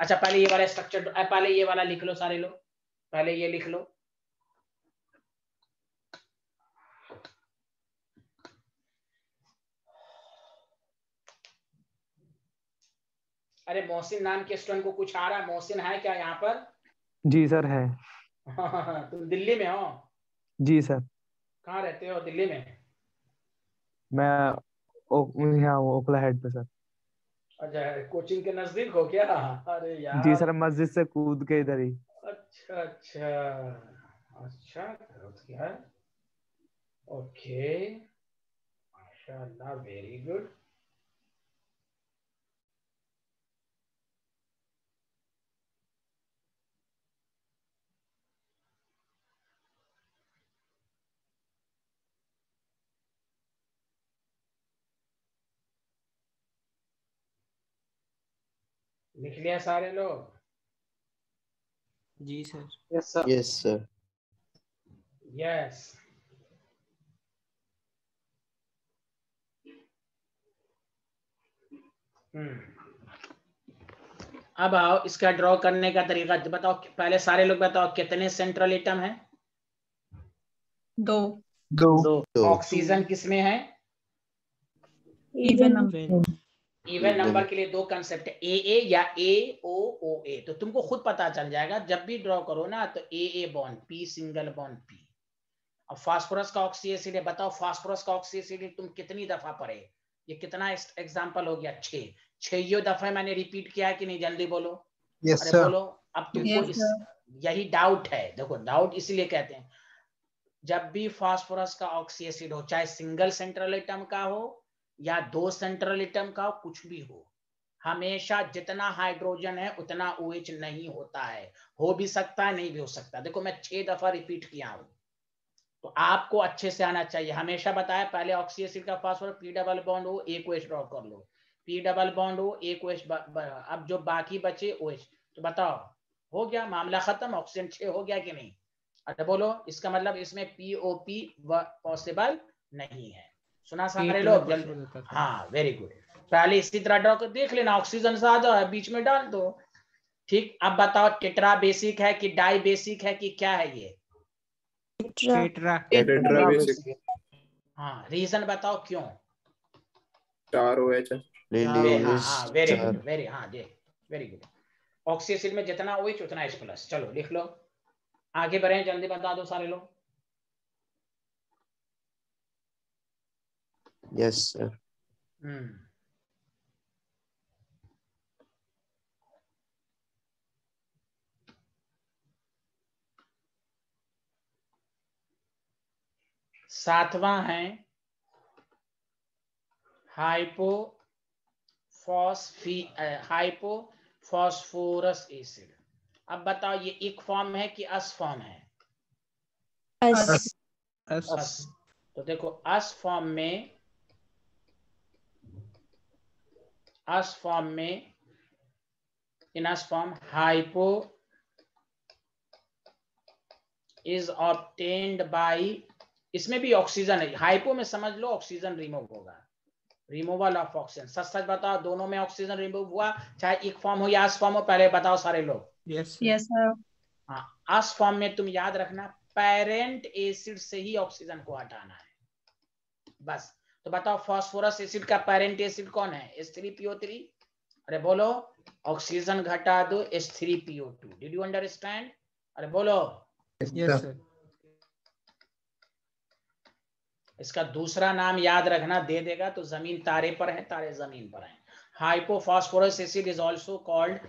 अच्छा पहले ये वाला स्ट्रक्चर पहले ये वाला लिख लो सारे लोग। पहले ये लिख लो। अरे मोहसिन नाम के स्टूडेंट को कुछ आ रहा है। मोहसिन है क्या यहाँ पर? जी सर है। तुम दिल्ली में हो? जी सर। कहाँ रहते हो दिल्ली में? मैं ओ- यहाँ ओखला हेड पे सर। अच्छा कोचिंग के नज़दीक हो क्या? अरे यार। जी सर मस्जिद से कूद के इधर ही। अच्छा अच्छा। अच्छा क्या ओके। माशाल्लाह वेरी गुड लिख लिया सारे लोग? जी sir. Yes sir yes sir yes अब आओ इसका ड्रॉ करने का तरीका बताओ पहले सारे लोग बताओ कितने सेंट्रल एटम है? दो। दो। ऑक्सीजन किसमें है? इवन नंबर इवन नंबर के लिए दो कंसेप्ट ए ए या ए ओ ओ ए तो तुमको खुद पता चल जाएगा जब भी ड्रॉ करो ना तो A A bond P single bond P अब फास्फोरस का ऑक्सी एसिड है बताओ फास्फोरस का ऑक्सी एसिड तुम कितनी दफ़ा पढ़े? ये कितना एग्जांपल हो गया? छह। छह दफ़ा मैंने रिपीट किया है कि नहीं? जल्दी बोलो। यस अरे सर बोलो। अब तुमको Yes, इस यही डाउट है। देखो डाउट इसीलिए कहते हैं जब भी फास्फोरस का ऑक्सी एसिड हो चाहे सिंगल सेंट्रल एटम का हो या दो सेंट्रल एटम का कुछ भी हो, हमेशा जितना हाइड्रोजन है, उतना OH नहीं होता है। हो भी सकता है, नहीं भी हो सकता। देखो, मैं छह दफ़ा रिपीट किया हूँ। तो आपको अच्छे से आना चाहिए। हमेशा बताया, पहले ऑक्सी एसिड का फास्फोरस पी डबल बॉन्ड हो एक OH ड्रॉ कर लो। पी डबल बॉन्ड हो एक ब- अब जो बाकी बचे OH तो बताओ, हो गया? मामला खत्म? ऑक्सीजन छह हो गया कि नहीं? अच्छा बोलो, इसका मतलब इसमें पीओपी पॉसिबल नहीं है। सुना सारे पेट लोग? जल्दी। हाँ वेरी गुड पहले इसी तरह ड्रॉ कर देख लेना ऑक्सीजन ज़्यादा है बीच में डाल दो। ठीक अब बताओ टेट्रा बेसिक है कि डाई बेसिक है कि क्या है ये? टेट्रा टेट्रा बेसिक हाँ रीजन बताओ क्यों? चार ओ एच हाँ। वेरी गुड वेरी हाँ जी वेरी गुड ऑक्सी में जितना OH उतना H प्लस चलो लिख लो। आगे बढ़े जल्दी बता दो सारे लोग। यस सर हम्म सातवां है हाइपो फॉस्फी हाइपो फॉस्फोरस एसिड। अब बताओ ये एक फॉर्म है कि अस फॉर्म है? अस, अस। अस। अस। तो देखो अस फॉर्म में अस फॉर्म में इन अस form hypo is obtained by इसमें भी ऑक्सीजन है। हाइपो में समझ लो ऑक्सीजन रिमूव होगा। रिमूवल ऑफ़ ऑक्सीजन सच सच बताओ दोनों में ऑक्सीजन रिमूव हुआ? चाहे एक फॉर्म हो या अस फॉर्म हो पहले बताओ सारे लोग। यस यस हाँ अस फॉर्म में तुम याद रखना पेरेंट एसिड से ही ऑक्सीजन को हटाना है। बस। तो बताओ फास्फोरस एसिड का पेरेंट एसिड कौन है? एस थ्री पीओ थ्री अरे बोलो ऑक्सीजन घटा दो H three PO two did you understand अरे बोलो। यस इसका दूसरा नाम याद रखना दे देगा तो ज़मीन तारे पर है तारे ज़मीन पर है। Hypophosphorous acid is also called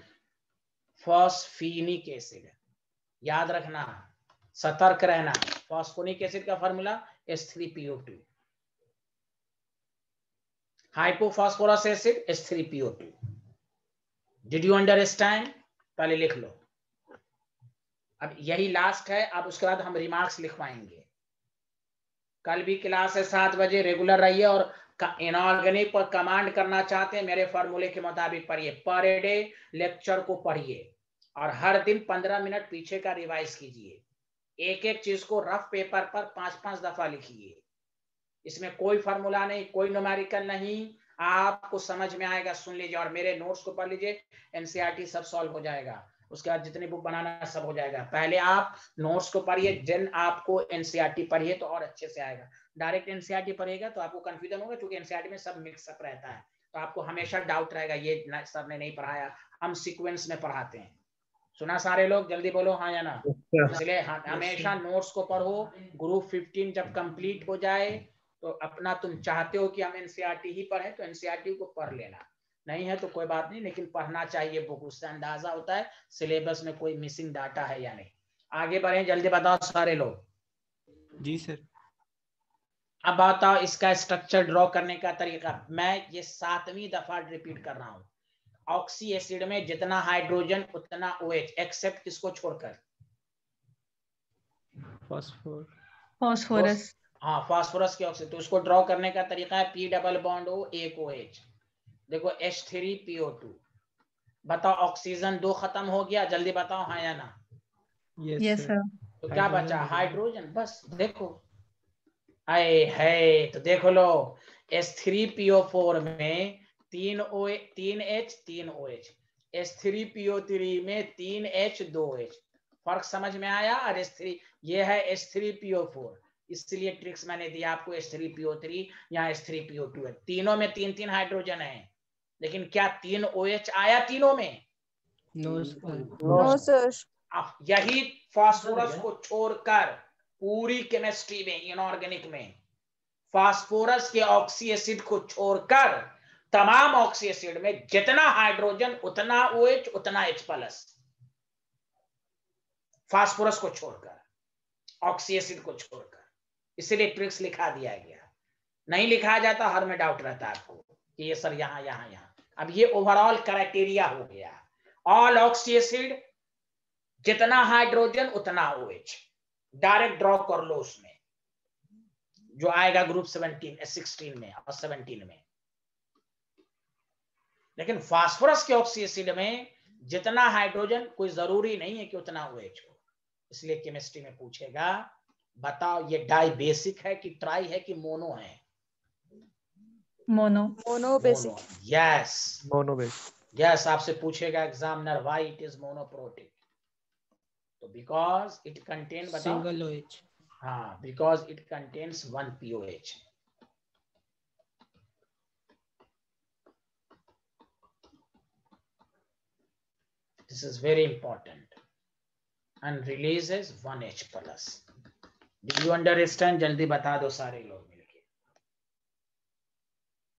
phosphinic acid याद रखना सतर्क रहना। फॉस्फोनिक एसिड का formula H3PO2 hypophosphorous acid H3PO2 did you understand पहले लिख लो। अब यही लास्ट है, अब उसके बाद हम रिमार्क्स लिखवाएँगे। कल भी क्लास है, सात बजे रेगुलर रहिए और इनऑर्गेनिक पर कमांड करना चाहते हैं, मेरे फॉर्मूले के मुताबिक पढ़िए। पर डे लेक्चर को पढ़िए और हर दिन पंद्रह मिनट पीछे का रिवाइज कीजिए। एक एक चीज़ को रफ पेपर पर पाँच पाँच दफ़ा लिखिए। इसमें कोई फॉर्मूला नहीं कोई न्यूमेरिकल नहीं। आपको समझ में आएगा सुन लीजिए और मेरे नोट्स को पढ़ लीजिए एनसीईआरटी सब सॉल्व हो जाएगा। उसके बाद जितनी बुक बनाना सब हो जाएगा। पहले आप नोट्स को पढ़िए देन आपको एनसीईआरटी पढ़िए तो और अच्छे से आएगा। डायरेक्ट एनसीईआरटी पढ़ेगा तो आपको कंफ्यूजन होगा क्योंकि एनसीईआरटी में सब मिक्सअप रहता है। तो आपको हमेशा डाउट रहेगा ये सर ने नहीं पढ़ाया। हम सीक्वेंस में पढ़ाते हैं। सुना सारे लोग? जल्दी बोलो हाँ या ना? इसलिए हमेशा नोट्स को पढ़ो। ग्रुप 15 जब कंप्लीट हो जाए तो अपना तुम चाहते हो कि हम एनसीईआरटी ही पढ़े तो एनसीईआरटी को पढ़ लेना। नहीं है तो कोई बात नहीं लेकिन पढ़ना चाहिए बुक उससे अंदाज़ा होता है सिलेबस में कोई मिसिंग डाटा है या नहीं। आगे बढ़े जल्दी बताओ सारे लोग। जी सर। अब बताओ इसका स्ट्रक्चर ड्रॉ करने का तरीका। मैं ये सातवीं दफ़ा रिपीट कर रहा हूँ। ऑक्सी एसिड में जितना हाइड्रोजन उतना ओएच एक्सेप्ट किसको छोड़कर? फॉस्फोर फॉस्फोरस हाँ फास्फोरस के ऑक्सीजन तो उसको ड्रॉ करने का तरीका है पी डबल बॉन्ड ओ एक ओ एच देखो एच थ्री पीओ टू बताओ ऑक्सीजन दो खत्म हो गया जल्दी बताओ हाँ या ना। यस सर तो क्या बचा? हाइड्रोजन बस देखो। आए है तो देखो लो। एस थ्री पीओ फोर में तीन ओ तीन एच तीन O H H three PO three में तीन एच दो एच फ़र्क समझ में आया? और एस थ्री ये है एस थ्री पीओ फोर इसलिए ट्रिक्स मैंने दिया आपको एस थ्री पीओ थ्री या एस थ्री पीओ टू है। तीनों में तीन तीन हाइड्रोजन है लेकिन क्या तीन ओ एच आया तीनों में? नो सर नो सर यही फास्फोरस को छोड़कर पूरी केमिस्ट्री में इनऑर्गेनिक में फास्फोरस के ऑक्सी एसिड को छोड़कर तमाम ऑक्सी एसिड में जितना हाइड्रोजन उतना ओ OH उतना एच प्लस फास्फोरस को छोड़कर ऑक्सी एसिड को छोड़कर। इसलिए ट्रिक्स लिखा दिया गया। नहीं लिखा जाता, हर में डाउट रहता आपको कि ये सर यहाँ यहाँ, यहाँ। अब ये ओवरऑल क्राइटेरिया हो गया। ऑल ऑक्सी एसिड जितना हाइड्रोजन उतना OH डायरेक्ट ड्रॉ कर लो उसमें। जो आएगा ग्रुप 17 16 में और 17 में। लेकिन फास्फोरस के ऑक्सी एसिड में जितना हाइड्रोजन कोई ज़रूरी नहीं है कि उतना OH हो। इसलिए केमिस्ट्री में पूछेगा बताओ ये डाई बेसिक है कि ट्राई है कि मोनो है? Mono. Mono basic. Yes monobase yes आपसे पूछेगा examiner why it is monoprotic तो बिकॉज़ इट कंटेन बताओ। सिंगल ओएच हाँ because it contains one POH this is very important and releases 1h plus do you understand जल्दी बता दो सारे लोग।